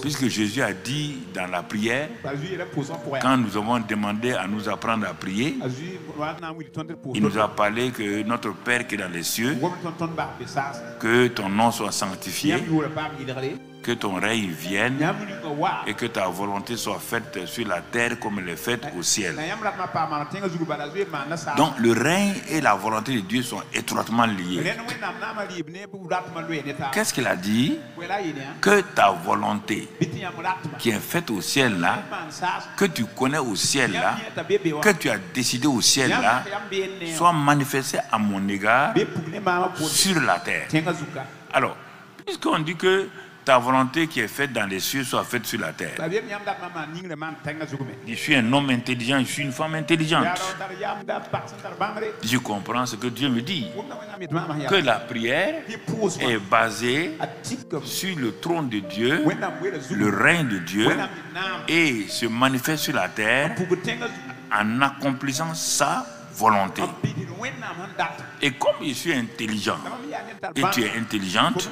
Puisque Jésus a dit dans la prière, quand nous avons demandé à nous apprendre à prier, il nous a parlé que notre Père qui est dans les cieux, que ton nom soit sanctifié, que ton règne vienne et que ta volonté soit faite sur la terre comme elle est faite au ciel. Donc le règne et la volonté de Dieu sont étroitement liés. Qu'est-ce qu'il a dit? Yã Que ta volonté qui est faite au ciel là, que tu connais au ciel là, que tu as décidé au ciel là, soit manifestée à mon égard sur la terre. Alors, puisqu'on dit que ta volonté qui est faite dans les cieux soit faite sur la terre, je suis un homme intelligent, je suis une femme intelligente. Je comprends ce que Dieu me dit. Que la prière est basée sur le trône de Dieu, le règne de Dieu, et se manifeste sur la terre en accomplissant sa volonté. Et comme je suis intelligent et tu es intelligente,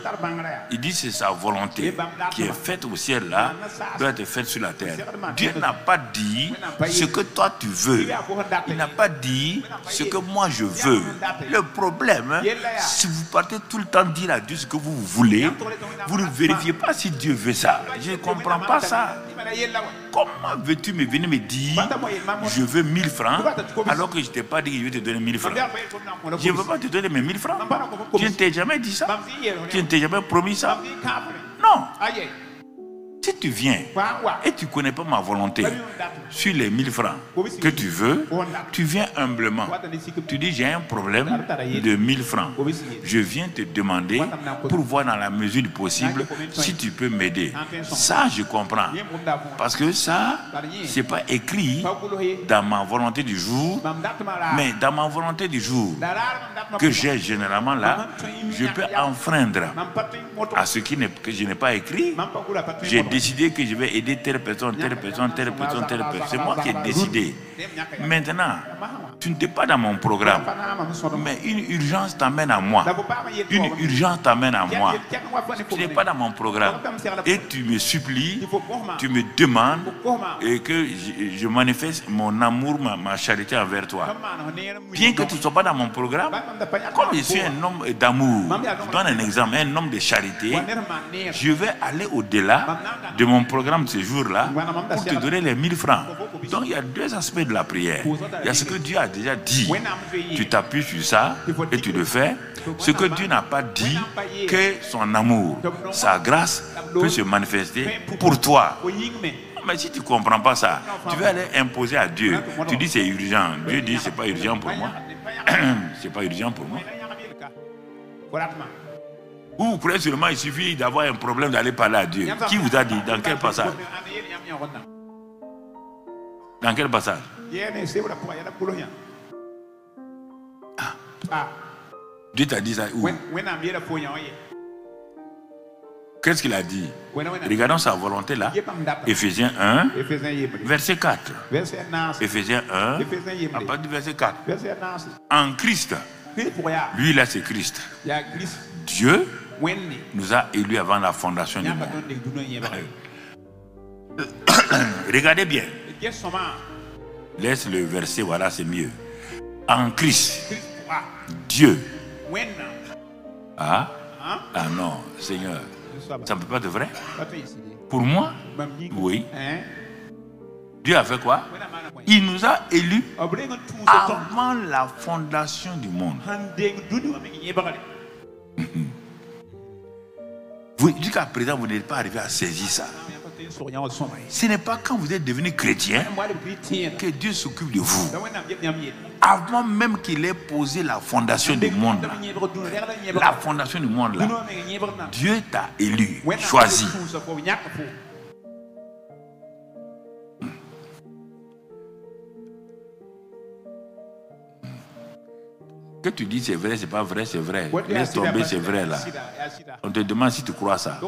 il dit c'est sa volonté qui est faite au ciel là, doit être faite sur la terre. Dieu n'a pas dit ce que toi tu veux. Il n'a pas dit ce que moi je veux. Le problème, si vous partez tout le temps dire à Dieu ce que vous voulez, vous ne vérifiez pas si Dieu veut ça. Je ne comprends pas ça. Comment veux-tu me venir me dire je veux 1000 francs alors que je t'ai pas dit que je vais te donner 1000 francs Je ne veux pas te donner mes 1000 francs. Je ne t'ai jamais dit ça. Je ne t'ai jamais promis ça. Non. Si tu viens et tu ne connais pas ma volonté sur les 1000 francs que tu veux, tu viens humblement. Tu dis j'ai un problème de 1000 francs. Je viens te demander pour voir dans la mesure du possible si tu peux m'aider. Ça, je comprends. Parce que ça, c'est pas écrit dans ma volonté du jour, mais dans ma volonté du jour que j'ai généralement là, je peux enfreindre à ce qui n'est- que je n'ai pas écrit. J'ai décidé que je vais aider telle personne, telle personne, telle personne, telle personne. C'est moi qui ai décidé. Maintenant, tu n'étais pas dans mon programme, mais une urgence t'amène à moi. Une urgence t'amène à moi. Tu n'es pas dans mon programme. Et tu me supplies, tu me demandes et que je, manifeste mon amour, ma, ma charité envers toi. Bien que tu ne sois pas dans mon programme, comme je suis un homme d'amour, je donne un exemple, un homme de charité, je vais aller au-delà de mon programme ce jour-là pour te donner les 1000 francs. Donc il y a deux aspects de la prière. Il y a ce que Dieu a déjà dit. Tu t'appuies sur ça et tu le fais. Ce que Dieu n'a pas dit, que son amour, sa grâce peut se manifester pour toi. Mais si tu ne comprends pas ça, tu vas aller imposer à Dieu. Tu dis c'est urgent. Dieu dit c'est pas urgent pour moi. c'est pas urgent pour moi. Ou vous croyez seulement il suffit d'avoir un problème d'aller parler à Dieu. Qui vous a dit Dans quel passage Dans quel passage Dieu t'a dit ça où Qu'est-ce qu'il a dit Regardons sa volonté là. Éphésiens 1, verset 4. Éphésiens 1, à partir du verset 4. En Christ, lui là c'est Christ. Dieu nous a élus avant la fondation du monde. Regardez bien. Laisse le verset, voilà, c'est mieux. En Christ, Dieu. Ah, ah non, Seigneur, ça ne peut pas être vrai? Pour moi, oui. Dieu a fait quoi? Il nous a élus avant la fondation du monde. Vous, jusqu'à présent, vous n'êtes pas arrivé à saisir ça. Ce n'est pas quand vous êtes devenu chrétien que Dieu s'occupe de vous. Avant même qu'il ait posé la fondation du monde, la fondation du monde, là, Dieu t'a élu, choisi. Que tu dis c'est vrai, c'est pas vrai, c'est vrai. Laisse tomber, c'est vrai là. On te demande si tu crois ça.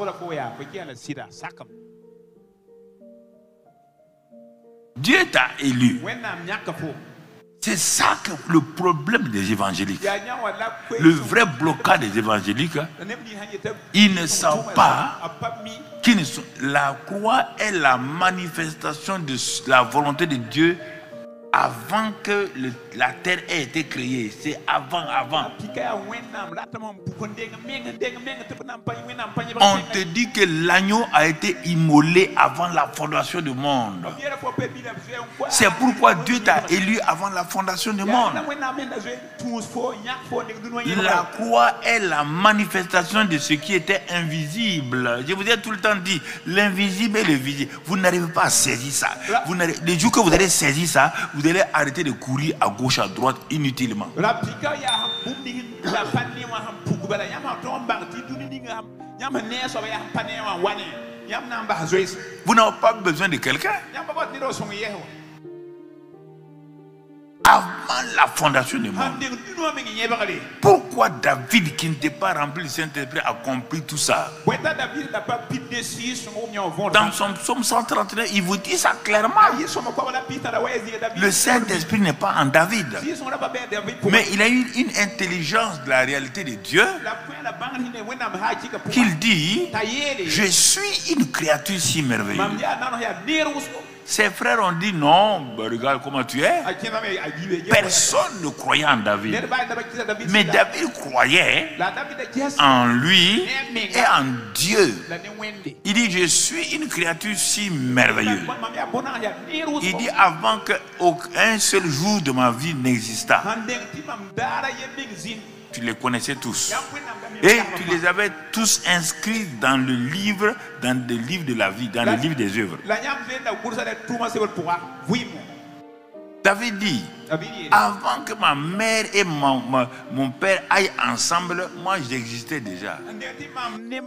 Dieu t'a élu. C'est ça que le problème des évangéliques. Le vrai blocage des évangéliques, ils ne savent pas qu'ils ne sont- la croix est la manifestation de la volonté de Dieu avant que le- la terre ait été créée. C'est avant, avant. On te dit que l'agneau a été immolé avant la fondation du monde. C'est pourquoi Dieu t'a élu avant la fondation du monde. La croix est la manifestation de ce qui était invisible. Je vous ai tout le temps dit, l'invisible et le visible. Vous n'arrivez pas à saisir ça. Vous les jours que vous allez saisir ça, allez arrêter de courir à gauche, à droite inutilement. Vous n'avez pas besoin de quelqu'un. Avant la fondation du monde. Pourquoi David, qui n'était pas rempli du Saint-Esprit, a compris tout ça? Dans son psaume 139, il vous dit ça clairement. Le Saint-Esprit n'est pas en David. Mais il a eu une intelligence de la réalité de Dieu qu'il dit Je suis une créature si merveilleuse. Ses frères ont dit Non, bah, regarde comment tu es. a kẽdame a yibe Personne ne croyait en David. Mais. David? Croyait en lui et en Dieu. Il dit Je suis une créature si merveilleuse. Il dit Avant qu'un seul jour de ma vie n'existât, tu les connaissais tous. Et tu les avais tous inscrits dans le livre, dans le livre de la vie, dans le livre des œuvres. David dit, avant que ma mère et mon, ma- mon père aillent ensemble, moi j'existais déjà.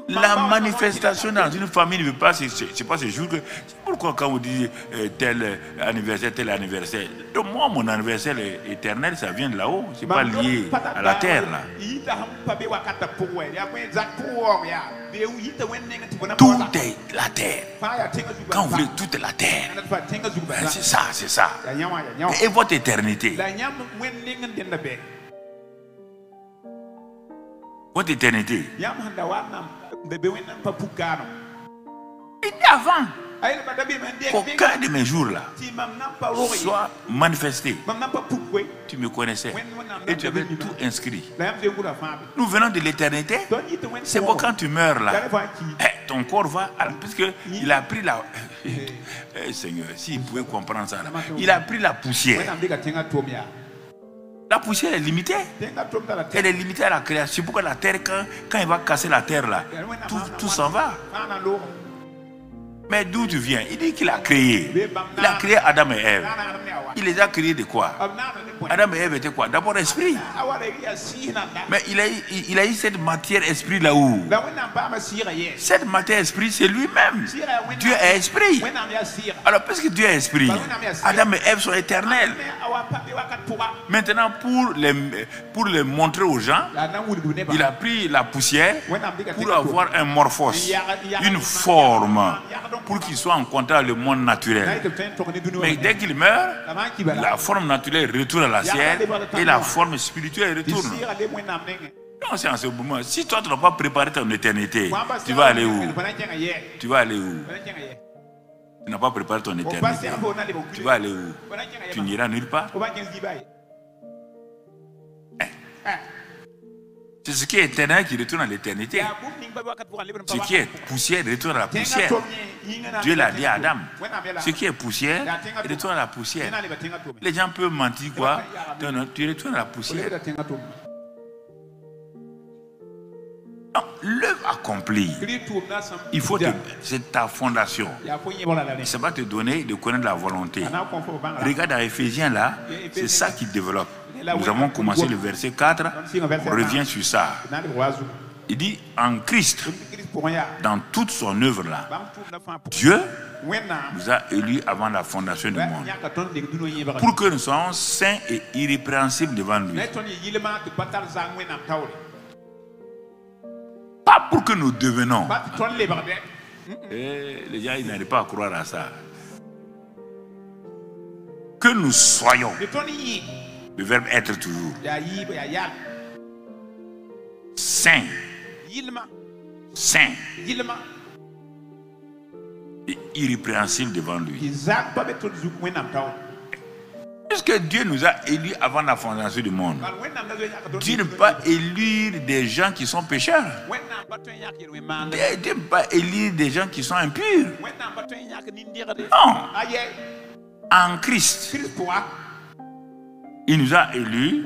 La manifestation dans une famille ne veut pas, c'est pas ce jour que. C'est pourquoi quand vous dites euh, tel euh, anniversaire, tel anniversaire. Donc moi, mon anniversaire éternel, ça vient de là-haut. C'est pas lié à la terre là. Tout est la terre. Quand vous voulez, tout est la terre. Ben, C'est ça, c'est ça. Et votre éternité. eternity. What eternity? Il y a avant. Qu'aucun de mes jours là soit manifesté. Tu me connaissais. Et tu avais tout inscrit. Nous venons de l'éternité. C'est pour quand tu meurs là. Eh, ton corps va, puisque il a pris la. Eh, Seigneur, s'il pouvait comprendre ça, là. il a pris la poussière. yaa La poussière est limitée. Elle est limitée à la création. C'est pourquoi la terre, quand, quand il va casser la terre là, tout, tout s'en va. Mais d'où tu viens? Il dit qu'il a créé. Il a créé Adam et Ève. Il les a créés de quoi? Adam et Ève étaient quoi? D'abord esprit. Mais il a, eu- il a eu cette matière esprit sɩɩga yɛ Cette matière esprit, c'est lui-même. Dieu est esprit. Alors, puisque Dieu est esprit, Adam et Ève sont éternels. Maintenant, pour les, pour les montrer aux gens, il a pris la poussière pour avoir un morphos, une forme, pour qu'il soit en contact avec le monde na naturel. Mais dès qu'il meurt, la forme naturelle retourne à la ciel et la forme spirituelle retourne. Non, c'est en ce moment. Si toi, tu n'as pas préparé ton éternité, tu vas aller où? Tu vas aller où? Tu n'as pas préparé ton éternité. Tu vas aller où? Tu n'iras nulle part? C'est ce qui est éternel qui retourne à l'éternité. Ce qui est poussière retourne à la poussière. Dieu l'a dit à Adam. Ce qui est poussière retourne à la poussière. Les gens peuvent mentir quoi Non, non, tu retournes à la poussière. L'œuvre accomplie, il faut te, c'est ta fondation. Ça va te donner de connaître la volonté. Regarde dans Ephésiens là, c'est ça qui développe. Nous avons commencé le verset 4, on revient sur ça. Il dit en Christ, dans toute son œuvre là, Dieu nous a élus avant la fondation du monde pour que nous soyons saints et irrépréhensibles devant lui. Pas pour que nous devenons. lebgdɛ Eh, les gens, ils n'arrivent pas à croire à ça. Que nous soyons. Le verbe être toujours. Saint, saint. Et irrépréhensible devant lui. Puisque Dieu nous a élus avant la fondation du monde, tõnd Dieu ne peut pas élire des gens qui sont pécheurs. Dieu ne peut pas élire des gens qui sont impurs. Non. En Christ, il nous a élus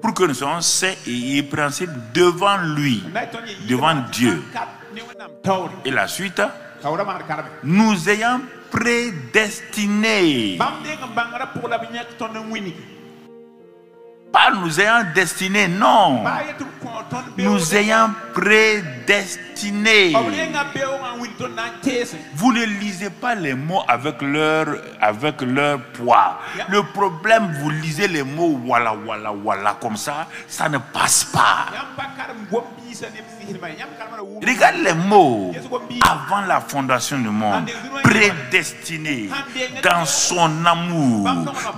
pour que nous soyons saints et irrépréhensibles devant lui. Devant Dieu. Et la suite, nous ayant prédestinés. Pas nous ayant destinés, non. Nous ayant prédestinés. Vous ne lisez pas les mots avec leur, avec leur poids. Le problème, vous lisez les mots wala wala wala comme ça, ça ne passe pas. Regarde les mots avant la fondation du monde, prédestiné dans son amour,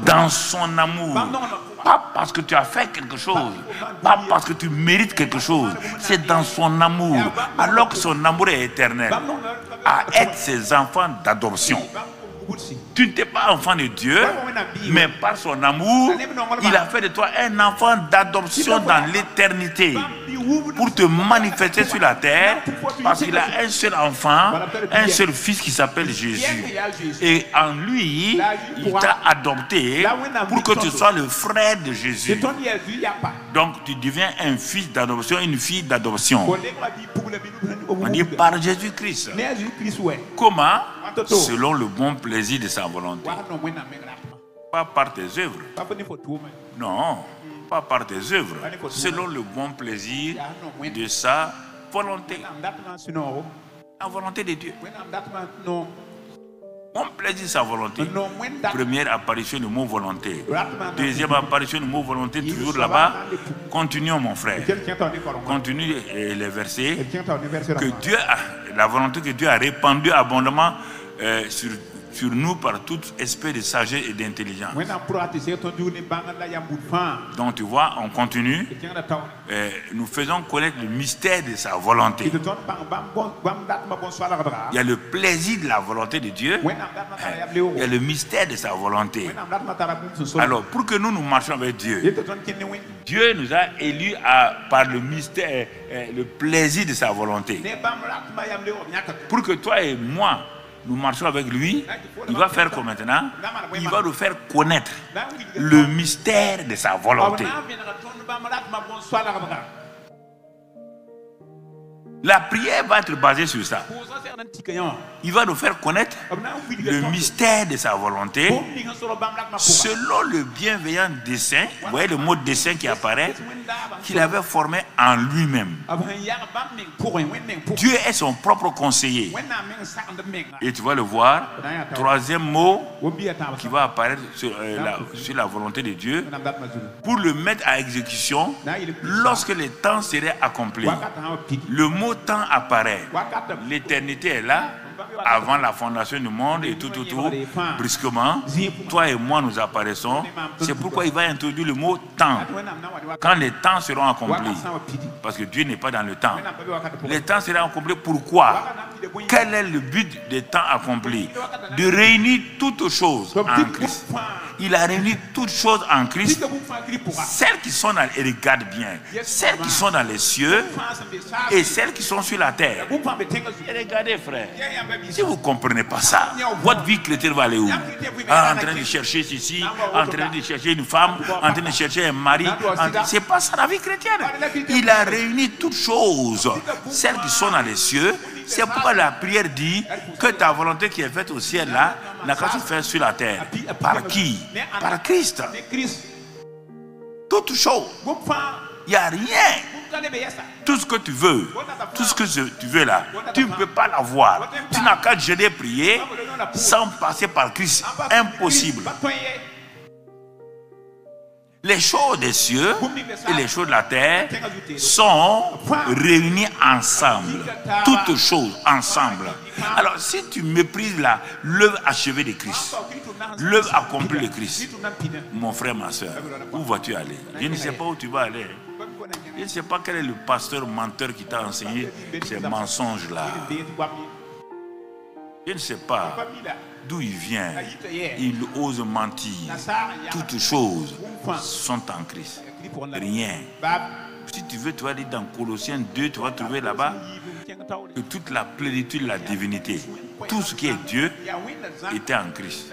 dans son amour. Pas parce que tu as fait quelque chose, pas parce que tu mérites quelque chose, c'est dans son amour, alors que son amour est éternel, à être ses enfants d'adoption. Tu n'es pas enfant de Dieu, mais par son amour, il a fait de toi un enfant d'adoption dans l'éternité pour te manifester sur la terre parce qu'il a un seul enfant, un seul fils qui s'appelle Jésus. Et en lui, il t'a adopté pour que tu sois le frère de Jésus. Donc tu deviens un fils d'adoption, une fille d'adoption. On dit par Jésus-Christ. Comment Selon le bon plaisir de sa volonté. Pas par tes œuvres. Non, pas par tes œuvres. Selon le bon plaisir de sa volonté. La volonté de Dieu. wẽnnaam datmã n noom Bon plaisir, sa volonté. Première apparition du mot volonté. Deuxième apparition du mot volonté, toujours là-bas. Continuons, mon frère. Continue euh, les versets. Que Dieu a, la volonté que Dieu a répandue abondamment euh, sur, sur nous par tout esprit de sagesse et d'intelligence. Donc tu vois, on continue. Euh, nous faisons connaître le mystère de sa volonté. Il y a le plaisir de la volonté de Dieu. Il y a le mystère de sa volonté. Alors, pour que nous nous marchions avec Dieu, Dieu nous a élus à, par le mystère, euh, le plaisir de sa volonté. Pour que toi et moi, nous marchions avec lui, il va faire comme maintenant? Il va nous faire connaître le mystère de sa volonté. La prière va être basée sur ça. Il va nous faire connaître le mystère de sa volonté selon le bienveillant dessein. Vous voyez le mot dessein qui apparaît wẽnd-daabã qu'il avait formé en lui-même. Dieu est son propre conseiller. Et tu vas le voir. Troisième mot qui va apparaître sur, euh, la, sur la volonté de Dieu pour le mettre à exécution lorsque le temps serait accompli. Le mot temps apparaît. L'éternité est là avant la fondation du monde et tout, tout. Brusquement, toi et moi nous apparaissons. C'est pourquoi il va introduire le mot temps. Quand les temps seront accomplis. Parce que Dieu n'est pas dans le temps. Les temps seront accomplis. Pourquoi? Quel est le but des temps accomplis? De réunir toutes choses en Christ. Il a réuni toutes choses en Christ. Celles qui sont dans, et regarde bien, celles qui sont dans les cieux et celles qui sont sur la terre. regardez, frère, si vous ne comprenez pas ça, votre vie chrétienne va aller où? Ah, En train de chercher ceci, en train de chercher une femme, en train de chercher un mari. en- C'est pas ça la vie chrétienne. Il a réuni toutes choses, celles qui sont dans les cieux. C'est pourquoi la prière dit que ta volonté qui est faite au ciel là n'a qu'à se faire sur la terre. Par qui? Par Christ. bũmb fãa Il n'y a rien. Tout ce que tu veux, tout ce que tu veux là, tu ne peux pas l'avoir. Tu n'as qu'à jeûner prier sans passer par Christ. Impossible. Les choses des cieux et les choses de la terre sont réunies ensemble. Toutes choses ensemble. Alors si tu méprises la- l'œuvre achevée de Christ, l'œuvre accomplie de Christ, mon frère, ma soeur, où vas-tu aller? Je ne sais pas où tu vas aller. Je ne sais pas quel est le pasteur menteur qui t'a enseigné ces mensonges-là. Je ne sais pas d'où il vient. Il ose mentir. Toutes choses sont en Christ. Rien. Si tu veux, tu vas aller dans Colossiens 2, tu vas trouver là-bas que toute la plénitude de la divinité, tout ce qui est Dieu était en Christ.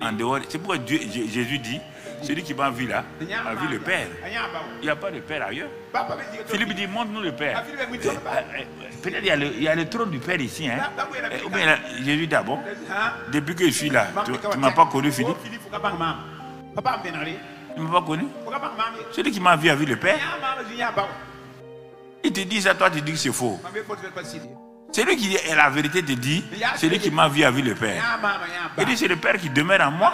En dehors, c'est pourquoi Jésus dit, celui qui m'a vu là, a vu le Père. Il n'y a pas de Père ailleurs. Philippe dit, montre-nous le Père. Euh, euh, euh, Peut-être il y, a le- trône du Père ici. Hein. Ou bien Jésus dit, bon, Hein? depuis que je suis là, tu ne m'as pas connu, Philippe Oh. Tu ne m'as pas connu? Celui qui m'a vu a vu le Père. Il te dit ça, toi tu dis que c'est faux. Citer. Celui qui est la vérité te dit, celui qui m'a vu a vu le Père. Il dit, c'est le Père qui demeure en moi.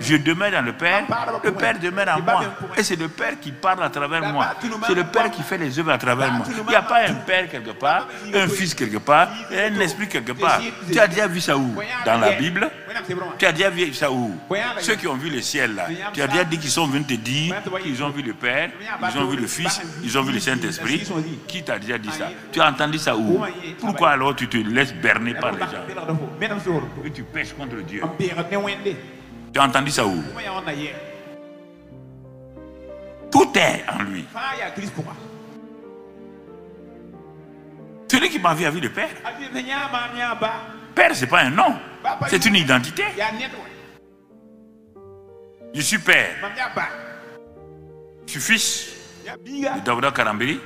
Je demeure dans le Père, le Père demeure en moi. Et c'est le Père qui parle à travers moi. C'est le Père qui fait les œuvres à travers moi. Il n'y a pas un Père quelque part, un Fils quelque part, et un Esprit quelque part. Tu as déjà vu ça où Dans la Bible c'est. Tu as déjà vu ça où Ceux qui ont vu le ciel là, tu as déjà dit qu'ils sont venus te dire qu'ils ont vu le Père, ils ont vu le Fils, ils ont vu le Saint-Esprit. Qui t'a déjà dit ça Tu as entendu ça où Pourquoi alors tu te laisses berner par les gens et tu pêches contre Dieu. Tu as entendu ça où. Tout est en lui. Celui qui m'a vu a vu le Père. Père, ce n'est pas un nom, c'est une identité. Je suis Père, je suis fils de Daouda Karambiri,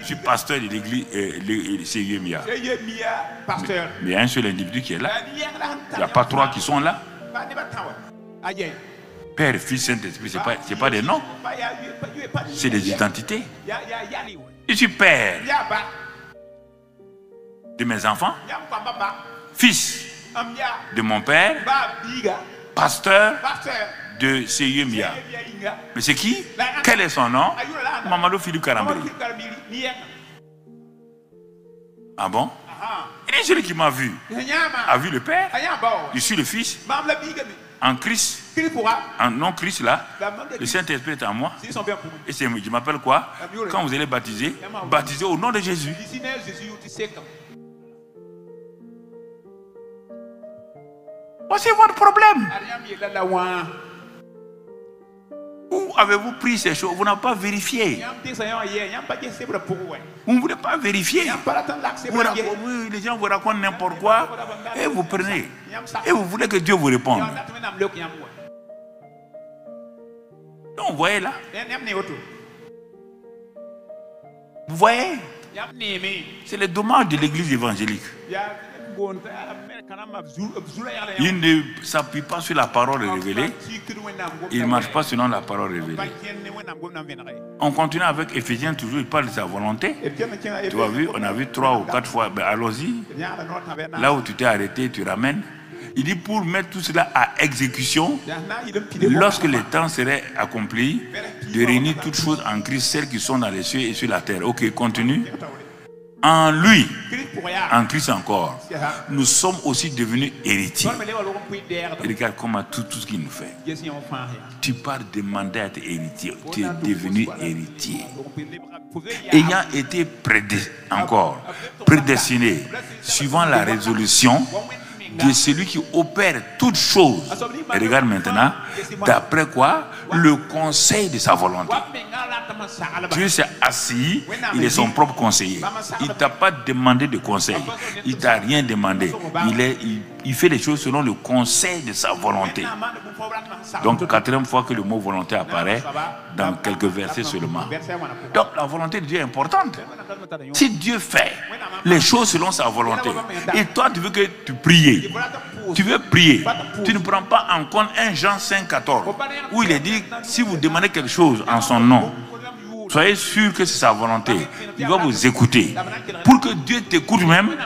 je suis pasteur de l'église euh, pasteur. Mais il y a un seul individu qui est là. Il n'y a pas trois qui sont là. Père, Fils, Saint-Esprit, ce n'est pas, des noms, c'est des identités. Je suis Père de mes enfants. Fils de mon Père, pasteur de inga. Mais c'est qui Quel est son nom. Mamadou Philippe Karambiri. Ah bon. Il dit celui qui m'a vu a vu le Père. Je suis le Fils en Christ, en non-Christ là. Le. Saint-Esprit est en moi. Et c'est, je m'appelle quoi Quand vous allez baptiser, baptisez au nom de Jésus. Ici, né, Jésus, tu sais comme. C'est votre problème. Où avez-vous pris ces choses? Vous n'avez pas vérifié. Ouais. Vous ne voulez pas vérifier. Vous les gens vous racontent n'importe quoi et vous prenez. Et vous voulez que Dieu vous réponde. Donc, vous voyez là? Vous voyez? C'est le dommage de l'église évangélique. Yam, Il ne s'appuie pas sur la parole révélée. Il ne marche pas selon la parole révélée. On continue avec Éphésiens toujours, il parle de sa volonté. Tu as vu, on a vu trois ou quatre fois. Ben, Allons-y. Là où tu t'es arrêté, tu ramènes. Il dit pour mettre tout cela à exécution, lorsque le temps serait accompli, de réunir toutes choses en Christ, celles qui sont dans les cieux et sur la terre. Ok, continue. En lui, en Christ encore, nous sommes aussi devenus héritiers. Et regarde comment tout, tout ce qu'il nous fait. Tu pars demander à être héritier. Tu es devenu héritier. Ayant été prédé, encore prédestiné, suivant la résolution de celui qui opère toutes choses. Regarde maintenant, d'après quoi Le conseil de sa volonté. Dieu s'est assis, il est son propre conseiller. Il ne t'a pas demandé de conseil. Il ne t'a rien demandé. Il, est, il fait les choses selon le conseil de sa volonté. Donc, quatrième fois que le mot volonté apparaît dans quelques versets seulement. Donc, la volonté de Dieu est importante. Si Dieu fait les choses selon sa volonté, et toi tu veux que tu pries, tu veux prier, tu ne prends pas en compte un Jean 5, 14, où il est dit, si vous demandez quelque chose en son nom, soyez sûr que c'est sa volonté. Il va vous écouter. Pour que Dieu t'écoute même,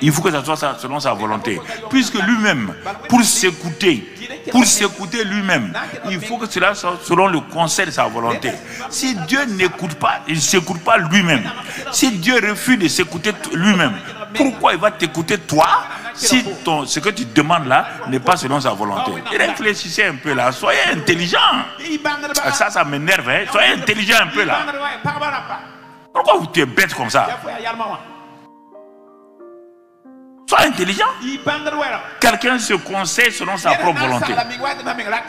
il faut que ça soit selon sa volonté. Puisque lui-même, pour s'écouter, pour s'écouter lui-même, il faut que cela soit selon le conseil de sa volonté. Si Dieu n'écoute pas, il ne s'écoute pas lui-même. Si Dieu refuse de s'écouter lui-même, pourquoi il va t'écouter toi si ce que tu demandes là n'est pas selon sa volonté? Réfléchissez un peu là, soyez intelligent. Ça, ça m'énerve, hein? soyez intelligent un peu là. Pourquoi vous êtes bête comme ça? Sois intelligent. Quelqu'un se conseille selon sa propre volonté.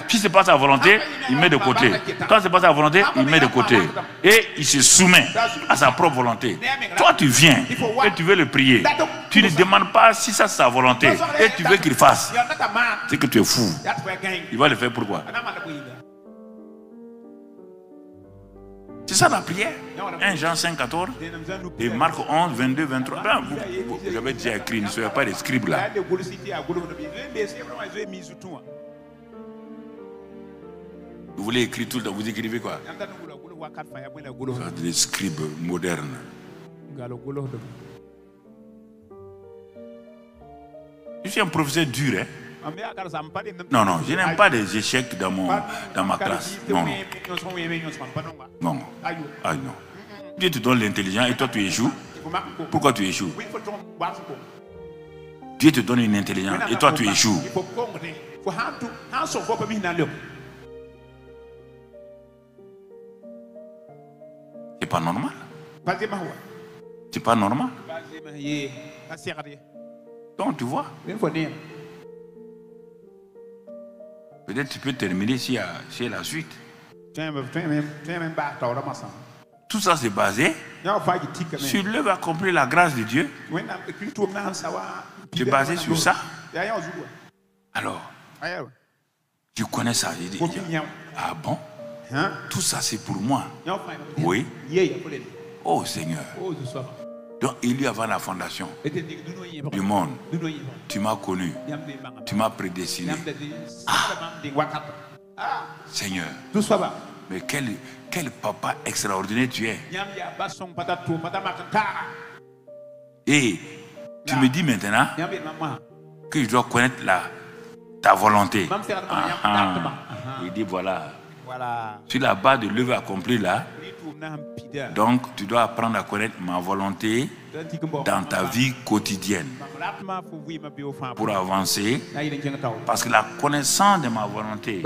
Si ce n'est pas sa volonté, il met de côté. Quand ce n'est pas sa volonté, il met de côté. Et il se soumet à sa propre volonté. Toi, tu viens et tu veux le prier. Tu ne demandes pas si ça c'est sa volonté et tu veux qu'il fasse. C'est que tu es fou. Il va le faire pourquoi? C'est ça la prière. 1 Jean 5, 14 et Marc 11, 22, 23. Ben, vous, vous- avez déjà écrit, ne soyez pas des scribes là. Vous voulez écrire tout le temps, vous écrivez quoi? Des scribes modernes. Je suis un professeur dur, hein Non, non, je n'aime pas des échecs dans, mon, dans ma classe. Non, non, non. Ah non. Dieu te donne l'intelligence et toi tu échoues. Pourquoi tu échoues? Dieu te donne une intelligence et toi tu échoues. C'est pas normal. C'est pas normal. Donc tu vois, peut-être tu peux terminer y a la suite. Tout ça c'est basé sur l'œuvre accomplie la grâce de Dieu. Tu es basé sur ça? Alors, tu connais ça. Je dis, ah bon? Tout ça c'est pour moi. Oui. Oh Seigneur. Donc il y avant la fondation du monde, tu m'as connu, tu m'as prédestiné. Seigneur, mais quel, quel papa extraordinaire tu es. Et tu me dis maintenant que je dois connaître la, ta volonté. Ah, ah. Il dit voilà, Voilà. sur la base de l'œuvre accomplie là, donc tu dois apprendre à connaître ma volonté dans ta vie quotidienne. Pour avancer. Parce que la connaissance de ma volonté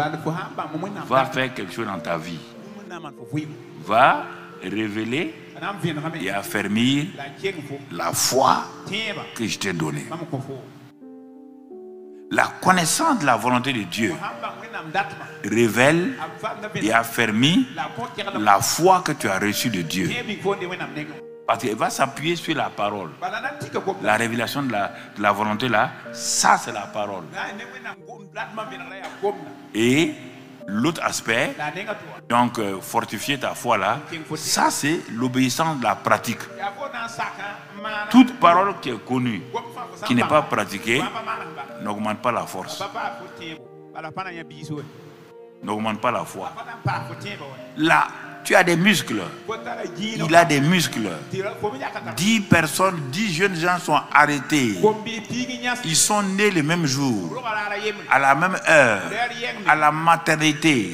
va faire quelque chose dans ta vie. Va révéler et affermir la foi que je t'ai donnée. La connaissance de la volonté de Dieu révèle et affermit la foi que tu as reçue de Dieu. Parce qu'elle va s'appuyer sur la parole. La révélation de la, de la volonté là, ça c'est la parole. Et l'autre aspect, donc euh, fortifier ta foi là, ça c'est l'obéissance de la pratique. Toute parole qui est connue, qui n'est pas pratiquée, n'augmente pas la force, n'augmente pas la foi. Là, tu as des muscles. Il a des muscles. Dix personnes, dix jeunes gens sont arrêtés. Ils sont nés le même jour, à la même heure, à la maternité.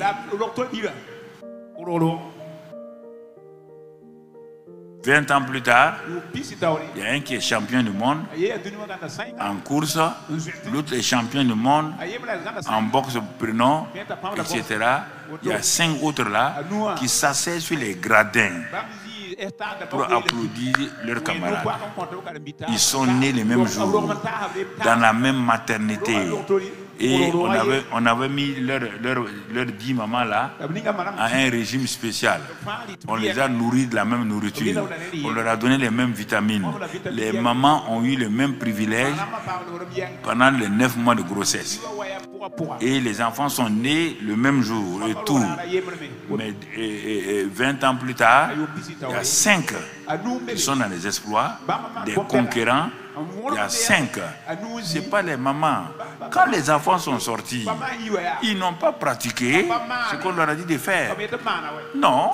20 ans plus tard, il y a un qui est champion du monde en course, l'autre est champion du monde en boxe prénom, etc. Il y a cinq autres là qui s'asseyent sur les gradins pour applaudir leurs camarades. Ils sont nés le même jour, dans la même maternité. Et on avait, on avait mis leurs leur, leur dix mamans là à un régime spécial. On les a nourris de la même nourriture. On leur a donné les mêmes vitamines. Les mamans ont eu le même privilège pendant les neuf mois de grossesse. Et les enfants sont nés le même jour et tout. Mais et, et, 20 ans plus tard, il y a cinq qui sont dans les exploits, des conquérants. Il y a cinq. Ce n'est pas les mamans. Quand les enfants sont sortis, ils n'ont pas pratiqué ce qu'on leur a dit de faire. Non.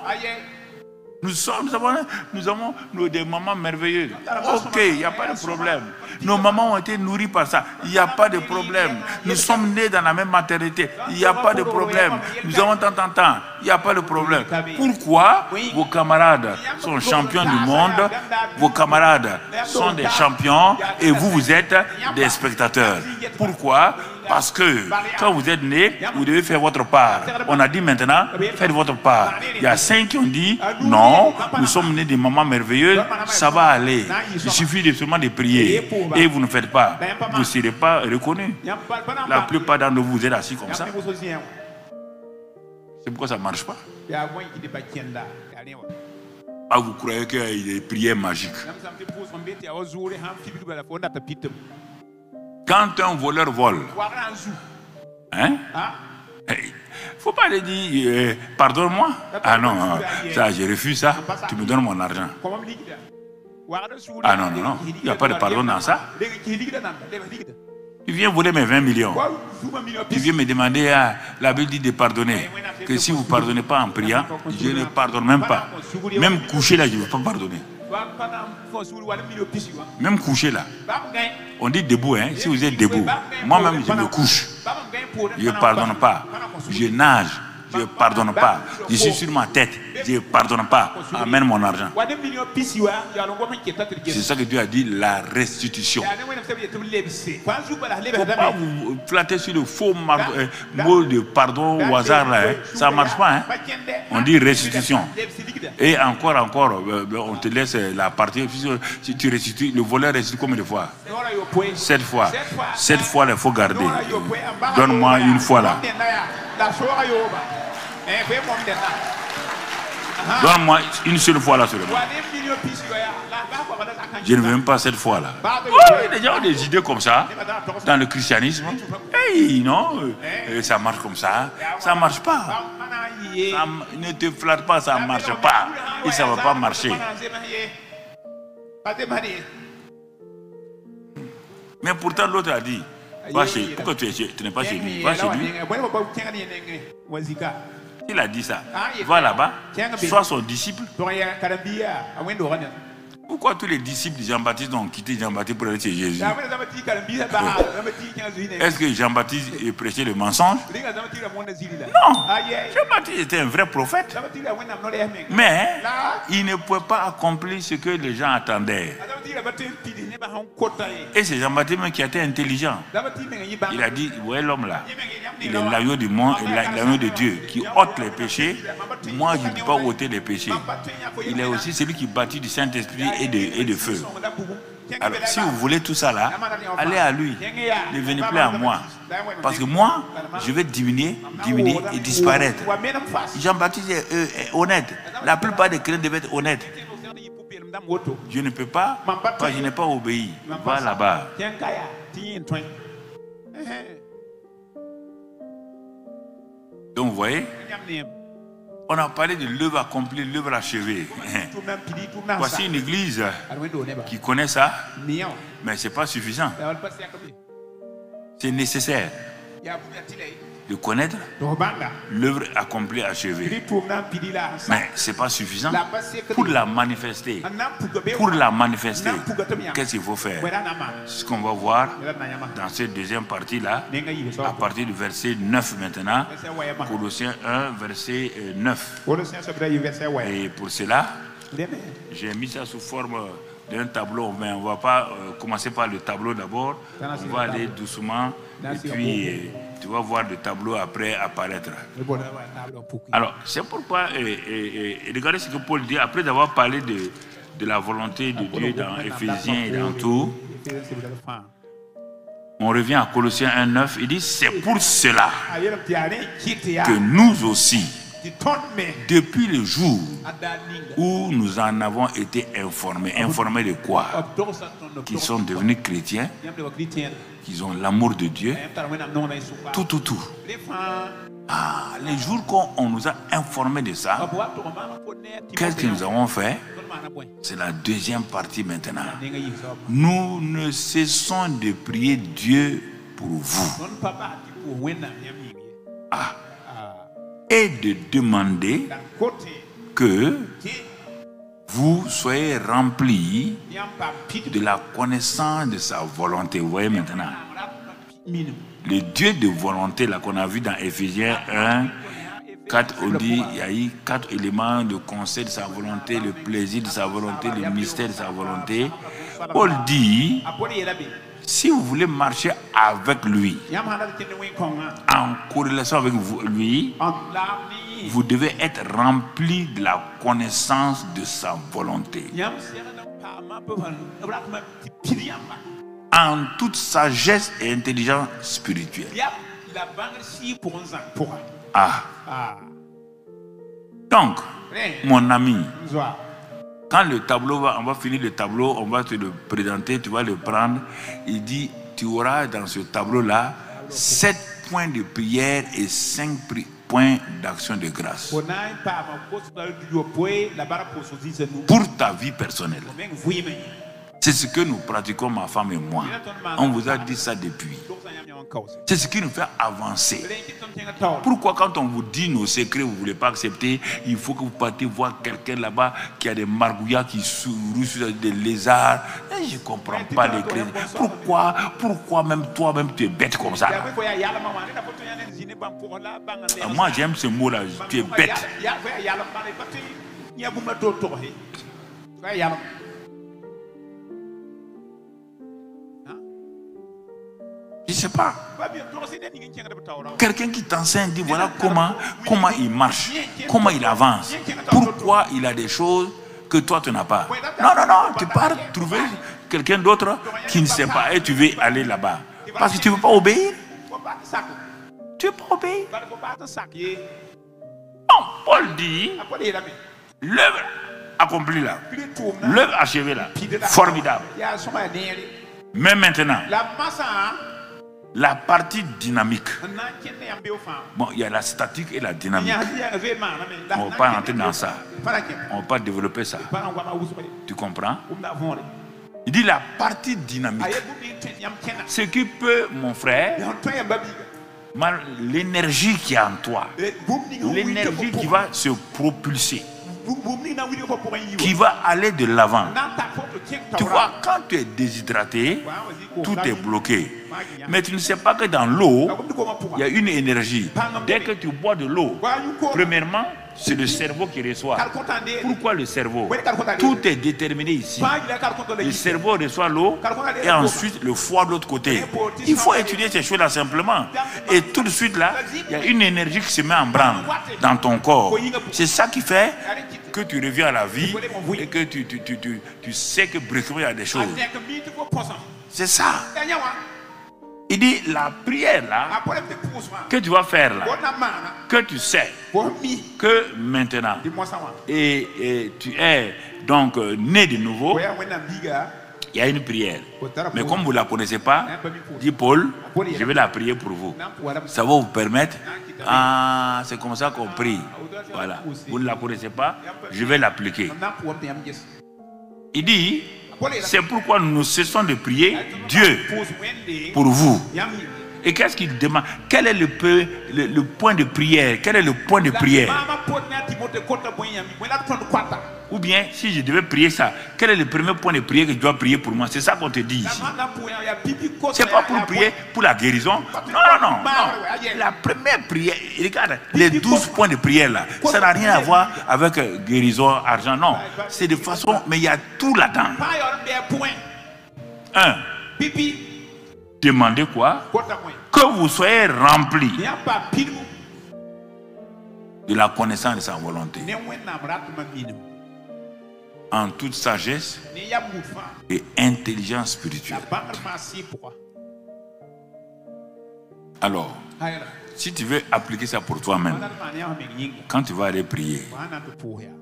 Nous, sommes, nous avons, nous avons nous, des mamans merveilleuses. Ok, il n'y a pas de problème. Nos mamans ont été nourries par ça. Il n'y a pas de problème. Nous sommes nés dans la même maternité. Il n'y a pas de problème. Nous avons tant, tant, tant. Il n'y a pas de problème. Pourquoi vos camarades sont champions du monde? Vos camarades sont des champions et vous, vous êtes des spectateurs. Pourquoi Parce que quand vous êtes né, vous devez faire votre part. On a dit maintenant, faites votre part. Il y a cinq qui ont dit, non, nous sommes nés des mamans merveilleuses, ça va aller. Il suffit de- seulement de prier. Et vous ne faites pas. Vous ne serez pas reconnus. La plupart d'entre vous, vous êtes assis comme ça. C'est pourquoi ça ne marche pas. Ah, vous croyez qu'il y a des prières magiques? Quand un voleur vole, hein, il faut pas lui dire, euh, pardonne-moi. Ah non, non, ça, je refuse ça. Tu me donnes mon argent. Ah non, non, non. Il n'y a pas de pardon dans ça. Tu viens voler mes 20 millions. Tu viens me demander, ah, la Bible dit de pardonner. Que si vous ne pardonnez pas en priant, je ne pardonne même pas. Même coucher là, je ne veux pas pardonner. Même coucher là. On dit debout, hein. Si vous êtes debout, moi-même je me couche. Je ne pardonne pas. Je nage. Je ne pardonne pas. Je suis sur ma tête. Je ne pardonne pas. Amène mon argent. C'est ça que Dieu a dit, la restitution. pas vous flatter sur le faux euh, mot de pardon au hasard là. hein. Ça ne marche pas. Hein. On dit restitution. Et encore, encore, euh, euh, on te laisse la partie. Si tu restitues, le voleur restitue combien de fois? Sept fois. Sept fois, il faut garder. Donne-moi une fois là. Donne-moi une seule fois là seulement. Je ne veux même pas cette fois là. Oh, les gens ont des idées comme ça dans le christianisme. Hey, non, euh, euh, ça marche comme ça. Ça marche pas. Ça m- ne te flatte pas, ça marche pas. Et ça va pas marcher. Mais pourtant, l'autre a dit, va chez, pourquoi tu, es tu n'es pas chez lui. Va chez lui. Il a dit ça. Va là-bas, sois son disciple. Pourquoi tous les disciples de Jean-Baptiste ont quitté Jean-Baptiste pour aller chez Jésus Est-ce que Jean-Baptiste euh, prêchait le mensonge Non. Jean-Baptiste était un vrai prophète. Mais il ne pouvait pas accomplir ce que les gens attendaient. Et c'est Jean-Baptiste qui était intelligent. Il a dit, vous voyez l'homme là, il est l'agneau de Dieu qui ôte les péchés. Moi, je ne peux pas ôter les péchés. Il est aussi celui qui bâtit du Saint-Esprit et de, feu. Si vous voulez tout ça là, allez à lui. Ne venez plus à moi. Parce que moi, je vais diminuer, diminuer et disparaître. Jean-Baptiste est, euh, est honnête. La plupart des chrétiens devaient être honnêtes. Je ne peux pas, parce que je n'ai pas obéi. Va là-bas. Donc, vous voyez, on a parlé de l'œuvre accomplie, l'œuvre achevée. Voici une église qui connaît ça, mais ce n'est pas suffisant. C'est nécessaire de connaître l'œuvre accomplie, achevée. Mais ce n'est pas suffisant. Pour la manifester. Pour la manifester, qu'est-ce qu'il faut faire? Ce qu'on va voir dans cette deuxième partie-là, à partir du verset 9 maintenant, Colossiens 1, verset euh, 9. Et pour cela, j'ai mis ça sous forme d'un tableau, mais on ne va pas euh, commencer par le tableau d'abord. On va aller doucement et puis euh, tu vas voir le tableau après apparaître. Alors, c'est pourquoi, euh, euh, euh, regardez ce que Paul dit, après avoir parlé de, de la volonté de Dieu dans Éphésiens et dans tout, on revient à Colossiens 1.9, il dit, c'est pour cela que nous aussi, depuis le jour où nous en avons été informés, informés de quoi? Qu'ils sont devenus chrétiens, qu'ils ont l'amour de Dieu, tout, tout, tout. Ah, les jours qu'on on nous a informés de ça, qu'est-ce que nous avons fait? C'est la deuxième partie maintenant. Nous ne cessons de prier Dieu pour vous et de demander que vous soyez remplis de la connaissance de sa volonté. Vous voyez maintenant Le Dieu de volonté là qu'on a vu dans Éphésiens 1, 4, on dit il y a eu quatre éléments de conseil de sa volonté, le plaisir de sa volonté, le mystère de sa volonté. Paul dit Si vous voulez marcher avec lui, en corrélation avec vous- lui, vous devez être rempli de la connaissance de sa volonté. En toute sagesse et intelligence spirituelle. Ah, Ah, donc, mon ami, quand le tableau va, on va finir le tableau, on va te le présenter, tu vas le prendre. Il dit, tu auras dans ce tableau-là sept points de prière et cinq points d'action de grâce pour ta vie personnelle. C'est ce que nous pratiquons, ma femme et moi. On vous a dit ça depuis. C'est ce qui nous fait avancer. Pourquoi quand on vous dit nos secrets, vous ne voulez pas accepter, il faut que vous partiez voir quelqu'un là-bas qui a des margouillards qui sourient sur des lézards. Et je ne comprends pas les chrétiens. Pourquoi, pourquoi même toi-même tu es bête comme ça? Moi j'aime ce mot-là, tu es bête. Je ne sais pas. Quelqu'un qui t'enseigne, dit voilà comment, comment il marche, comment il avance, pourquoi il a des choses que toi tu n'as pas. Non, non, non, tu pars trouver quelqu'un d'autre qui ne sait pas et tu veux aller là-bas. Parce que tu ne veux pas obéir. Tu ne veux pas obéir. Non, Paul dit, l'œuvre accomplie là, l'œuvre achevée là, formidable. Mais maintenant, la partie dynamique. ne Bon, il y a la statique et la dynamique. On va pas entrer dans ça. On va pas développer ça. Tu comprends? Il dit la partie dynamique. Ce qui peut, mon frère, l'énergie qui est en toi, l'énergie qui va se propulser, qui va. aller de l'avant. Tu vois, quand tu es déshydraté, tout est bloqué. Mais tu ne sais pas que dans l'eau, koomã il y a une énergie. Dès que tu bois de l'eau, premièrement, c'est le cerveau qui reçoit. Pourquoi le cerveau Tout est déterminé ici. Le cerveau reçoit l'eau et ensuite le foie de l'autre côté. Il faut étudier ces choses-là simplement. Et tout de suite là, il y a une énergie qui se met en branle dans ton corps. C'est ça qui fait que tu reviens à la vie et que tu, tu, tu, tu, sais que brusquement il y a des choses. C'est ça. Il dit la prière là que tu vas faire là, fo na n maana que tu sais que maintenant et, et tu es donc euh, né de nouveau, biiga il y a une prière. Mais comme vous ne la connaissez pas, dit Paul, je vais la prier pour vous. Ça va vous permettre. Ah, c'est comme ça qu'on prie. Voilà. Vous ne la connaissez pas, je vais l'appliquer. Il dit, c'est pourquoi nous cessons de prier Dieu pour vous. Et qu'est-ce qu'il demande? Quel est le, peu- le, le point de prière? Quel est le point de prière? Ou bien, si je devais prier ça, quel est le premier point de prière que je dois prier pour moi? C'est ça qu'on te dit ici. C'est pas pour prier pour la guérison. Non, non, non. non. La première prière, regarde, les douze points de prière là, ça n'a rien à voir avec euh, guérison, argent, non. C'est de façon, mais il y a tout là-dedans. Un, demandez quoi? Que vous soyez remplis de la connaissance de sa volonté, en toute sagesse et intelligence spirituelle. Alors, si tu veux appliquer ça pour toi-même, quand tu vas aller prier,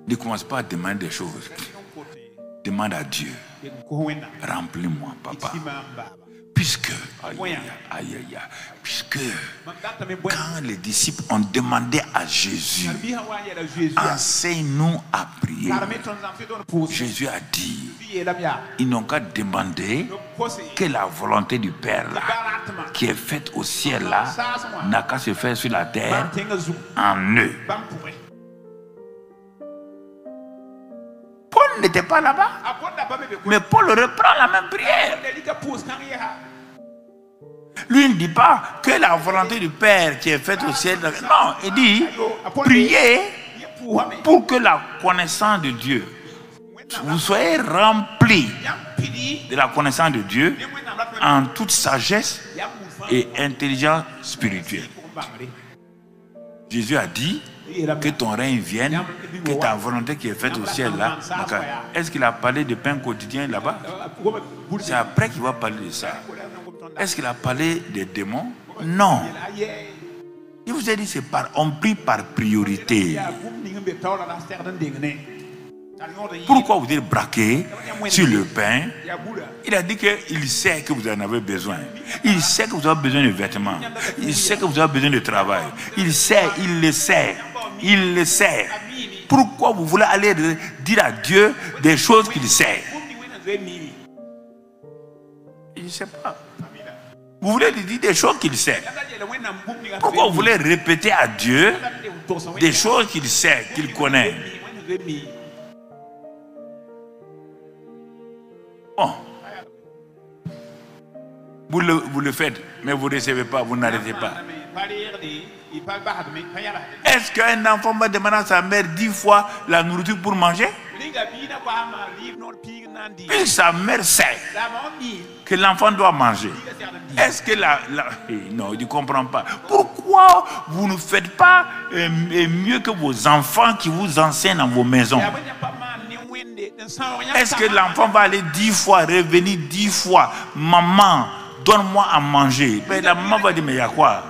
ne commence pas à demander des choses. Demande à Dieu, remplis-moi, papa. Puisque, aïe, aïe, aïe, aïe, aïe, puisque quand les disciples ont demandé à Jésus, kar-biisã wa n yɛla zeezi yaa enseigne-nous à prier, Jésus. A dit, ils n'ont qu'à demander que la volonté du Père là, qui est faite au ciel là, n'a qu'à se faire sur la terre en eux. N'était pas là-bas, mais Paul reprend la même prière. Lui ne dit pas que la volonté du Père qui est faite au ciel. Non, il dit priez pour que la connaissance de Dieu, vous soyez remplis de la connaissance de Dieu en toute sagesse et intelligence spirituelle. Jésus a dit que ton règne vienne, que ta volonté qui est faite au ciel là. Est-ce qu'il a parlé de pain quotidien là-bas? C'est après qu'il va parler de ça. Est-ce qu'il a parlé des démons? Non. Il vous a dit c'est par, on prie par priorité. Pourquoi vous êtes braqué sur le pain? Il a dit qu'il sait que vous en avez besoin. Il sait que vous avez besoin de vêtements. Il sait que vous avez besoin de travail. Il sait, il le sait. Il le sait. Pourquoi vous voulez aller dire à Dieu des choses qu'il sait? Il ne sait pas. Vous voulez lui dire des choses qu'il sait. Pourquoi vous voulez répéter à Dieu des choses qu'il sait, qu'il connaît? Vous le, vous le faites, mais vous ne recevez pas, vous n'arrêtez pas. Est-ce qu'un enfant va demander à sa mère dix fois la nourriture pour manger? Et sa mère sait que l'enfant doit manger. Est-ce que la... la- Eh, non, il ne comprend pas. Pourquoi vous ne faites pas euh, euh, mieux que vos enfants qui vous enseignent dans vos maisons? Est-ce que l'enfant va aller dix fois, revenir dix fois? Maman, donne-moi à manger. Mais la maman va dire, mais il y a quoi?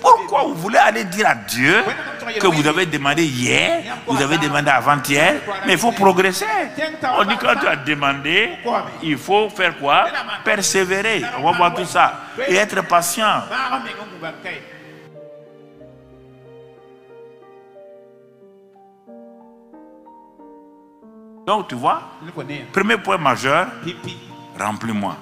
Pourquoi vous voulez aller dire à Dieu que vous avez demandé hier, vous avez demandé avant-hier, mais il faut progresser. On dit quand tu as demandé, il faut faire quoi? Persévérer. On va voir tout ça. Et être patient. kae Donc tu vois, ne premier point majeur, remplis-moi.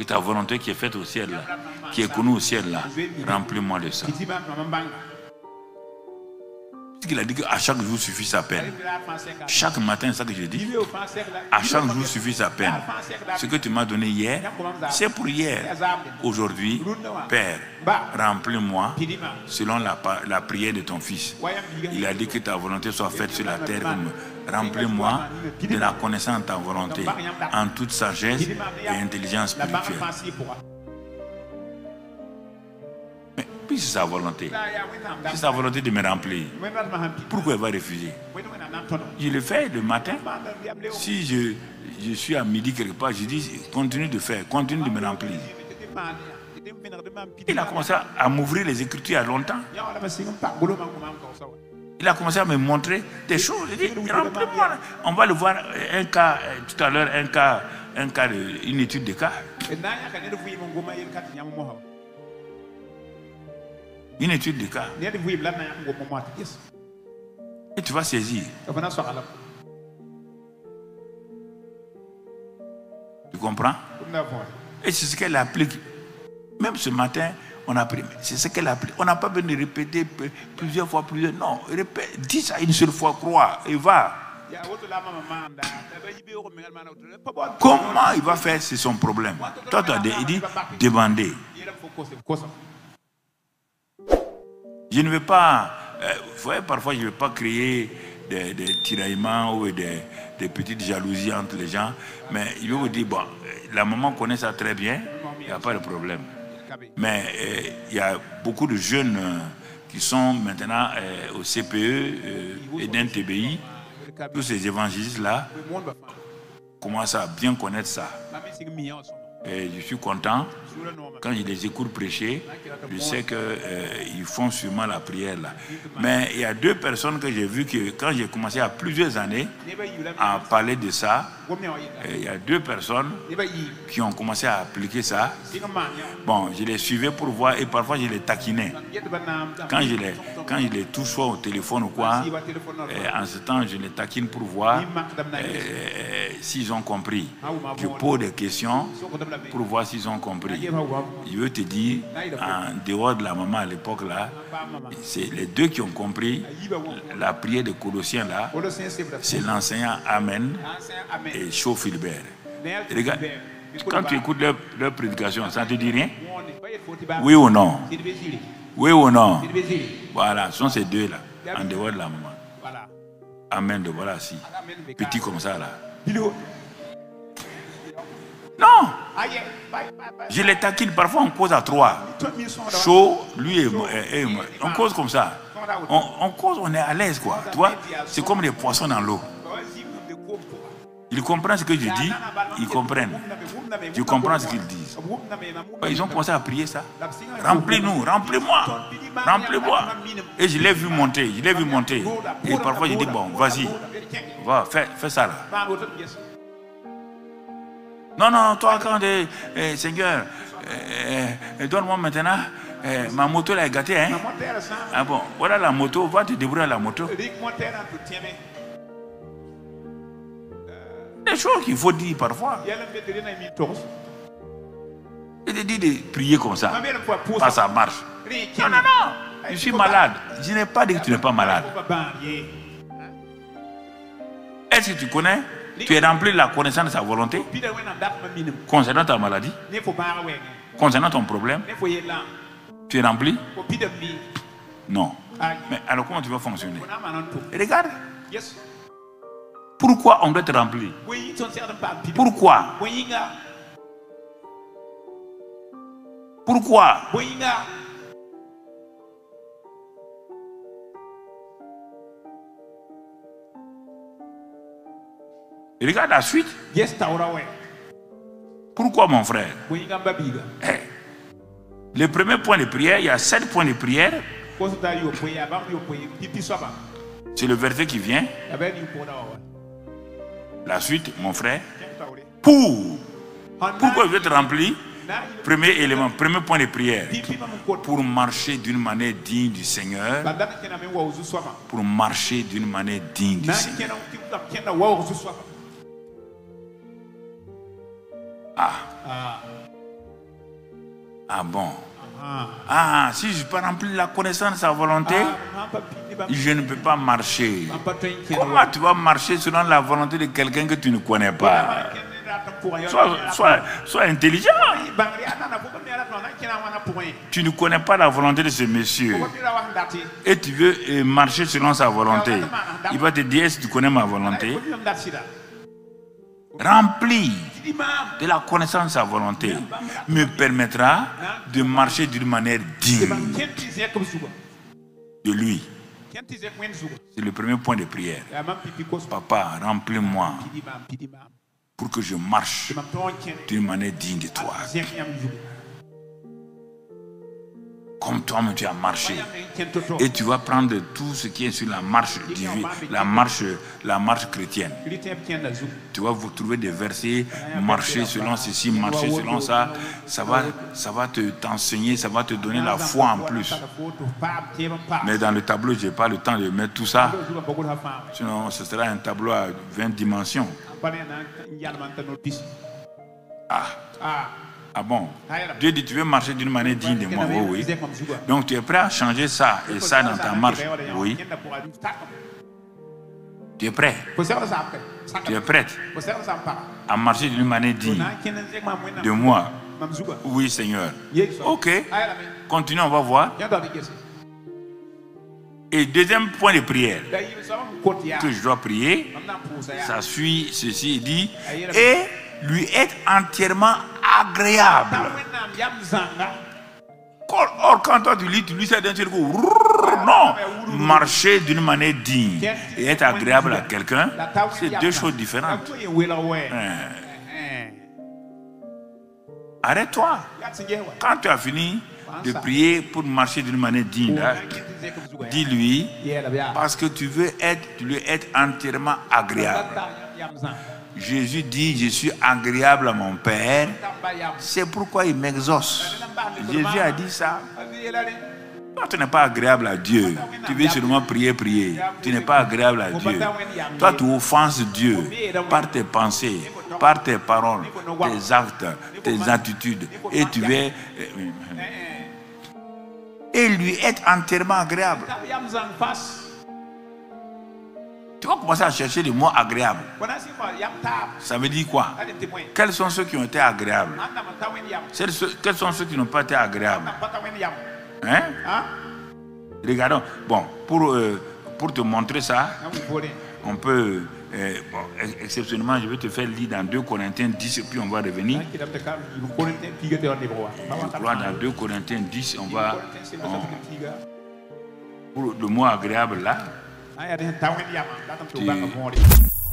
Et ta volonté qui est faite au ciel là, qui est connue au ciel là, remplis-moi de ça. qu'il a dit qu'à chaque jour suffit sa peine. Chaque matin, c'est ça que je dis. À chaque jour suffit sa peine. Ce que tu m'as donné hier, c'est pour hier. Aujourd'hui, Père, remplis-moi selon la, la prière de ton Fils. Il a dit que ta volonté soit faite sur la terre comme remplis-moi de la connaissance de ta volonté en toute sagesse et intelligence spirituelle. Mais puis c'est sa volonté. C'est sa volonté de me remplir. Pourquoi il va refuser Je le fais le matin. Si je, je suis à midi quelque part, je dis continue de faire, continue de me remplir. Il a commencé à m'ouvrir les écritures il y a longtemps. Il a commencé à me montrer des choses. Il dit, remplis-moi. On va le voir un cas, euh, tout à l'heure, un cas, un cas une étude de cas. Une étude de cas. Et tu vas saisir. Tu comprends? Et c'est ce qu'elle applique. Même ce matin, on a pris. mais C'est ce qu'elle applique. On n'a pas besoin de répéter plusieurs fois, plusieurs. Non, répète, dis ça une seule fois, crois, et va. Comment il va faire, c'est son problème. Toi, dit, il dit, demandez. Je ne veux pas, euh, vous voyez, parfois je ne veux pas créer des, tiraillements ou des, des petites jalousies entre les gens, mais il veut vous dire, bon, la maman connaît ça très bien, il n'y a pas de problème. Mais euh, il y a beaucoup de jeunes euh, qui sont maintenant euh, au CPE et d'un TBI. Tous ces évangélistes-là commencent à bien connaître ça. Et je suis content quand je les écoute prêcher, je sais qu'ils font sûrement la prière là. Mais il y a deux personnes que j'ai vues que quand j'ai commencé à plusieurs années à parler de ça, euh, il y a deux personnes qui ont commencé à appliquer ça. Bon, je les suivais pour voir et parfois je les taquinais. Quand je les, quand je les touche au téléphone ou quoi, euh, en ce temps je les taquine pour voir euh, euh, s'ils ont compris. Je pose des questions pour voir s'ils ont compris. Je veux te dire, en dehors de la maman à l'époque là, c'est les deux qui ont compris la prière de Colossiens là, c'est l'enseignant Amen et Chaud Philbert. ne Regarde, quand tu écoutes leur, leur prédication, ça te dit rien? Oui ou non? Oui ou non? Voilà, ce sont ces deux là, en dehors de la maman. Amen de voilà si. Petit comme ça là. Bye bye Je les taquine, parfois on cause à trois. Chaud, lui et, moi. On cause comme ça. On, on cause, on est à l'aise quoi. Tu vois, c'est comme des poissons dans l'eau. Ils comprennent ce que je dis, ils comprennent. Je comprends ce qu'ils disent. Ils ont commencé à prier ça. Remplis-nous, remplis-moi, remplis-moi. Et je l'ai vu monter, je l'ai vu monter. Et parfois je dis, bon, vas-y, va, fais, fais ça là. Non, non, toi, quand, eh, eh, Seigneur, eh, eh, donne-moi maintenant, eh, ma moto là est gâtée, hein. Ah bon, voilà la moto, va te débrouiller à la moto. Des choses qu'il faut dire parfois. Et de dire de prier comme ça, pas ça marche. Non, non, non, je suis malade. Je n'ai pas dit que tu n'es pas malade. Est-ce que tu connais? Tu es rempli de la connaissance de sa volonté concernant ta maladie, concernant ton problème. Tu es rempli Non. Mais alors comment tu vas fonctionner? Regarde, pourquoi on doit être rempli Pourquoi? Pourquoi? Regarde la suite. Pourquoi mon frère? Eh, Le premier point de prière, il y a sept points de prière. C'est le verset qui vient. La suite, mon frère. Pour. Pourquoi je vais être rempli Premier élément, premier point de prière. Pour marcher d'une manière digne du Seigneur. Pour marcher d'une manière digne du Seigneur. Ah, Ah. ah bon? Ah. Ah, si je ne suis pas rempli la connaissance de sa volonté, Ah, je ne peux pas marcher. Comment tu vas marcher selon la volonté de quelqu'un que tu ne connais pas? Sois, sois- sois intelligent. Tu ne connais pas la volonté de ce monsieur. Et tu veux euh, marcher selon sa volonté. Il va te dire, que tu connais ma volonté Rempli de la connaissance de sa volonté me permettra de marcher d'une manière digne de lui. C'est le premier point de prière. Papa, remplis-moi pour que je marche d'une manière digne de toi. Comme toi-même tu as marché. Et tu vas prendre tout ce qui est sur la marche divine, la marche, la marche chrétienne. Tu vas vous trouver des versets, marcher selon ceci, marcher selon ça. Ça va, ça va te t'enseigner, ça va te donner la foi en plus. Mais dans le tableau, je n'ai pas le temps de mettre tout ça. Sinon, ce sera un tableau à 20 dimensions. Ah, ah bon? Dieu dit, tu veux marcher d'une manière digne de moi. Oui, oui. Donc tu es prêt à changer ça et ça dans ta marche? Oui. Tu es prêt? Tu es prête à marcher d'une manière digne de moi? Oui, Seigneur. Ok. Continue, on va voir. Et deuxième point de prière que je dois prier, ça suit ceci, il dit, et lui être entièrement agréable. Or, quand toi tu lis, tu lis ça d'un seul coup. Non, marcher d'une manière digne et être agréable à quelqu'un, c'est deux choses différentes. Arrête-toi. Quand tu as fini de prier pour marcher d'une manière digne, dis-lui, parce que tu veux être, tu veux être entièrement agréable. Jésus dit, je suis agréable à mon Père. C'est pourquoi il m'exauce. Jésus a dit ça. Toi, tu n'es pas agréable à Dieu. Tu veux seulement prier, prier. Tu n'es pas agréable à Dieu. Toi, tu offenses Dieu par tes pensées, par tes paroles, tes actes, tes attitudes. Et tu veux... Et lui être entièrement agréable. Tu vas commencer à chercher les mots agréables. Ça veut dire quoi? Quels sont ceux qui ont été agréables? Quels sont ceux qui n'ont pas été agréables? Hein? hein? Regardons. Bon, pour, euh, pour te montrer ça, on peut. Euh, bon, exceptionnellement, je vais te faire lire dans 2 Corinthiens 10 et puis on va revenir. Je crois dans 2 Corinthiens 10, on va. Pour le mot agréable là. Aí a gente tá um dia, dá tanto bem com o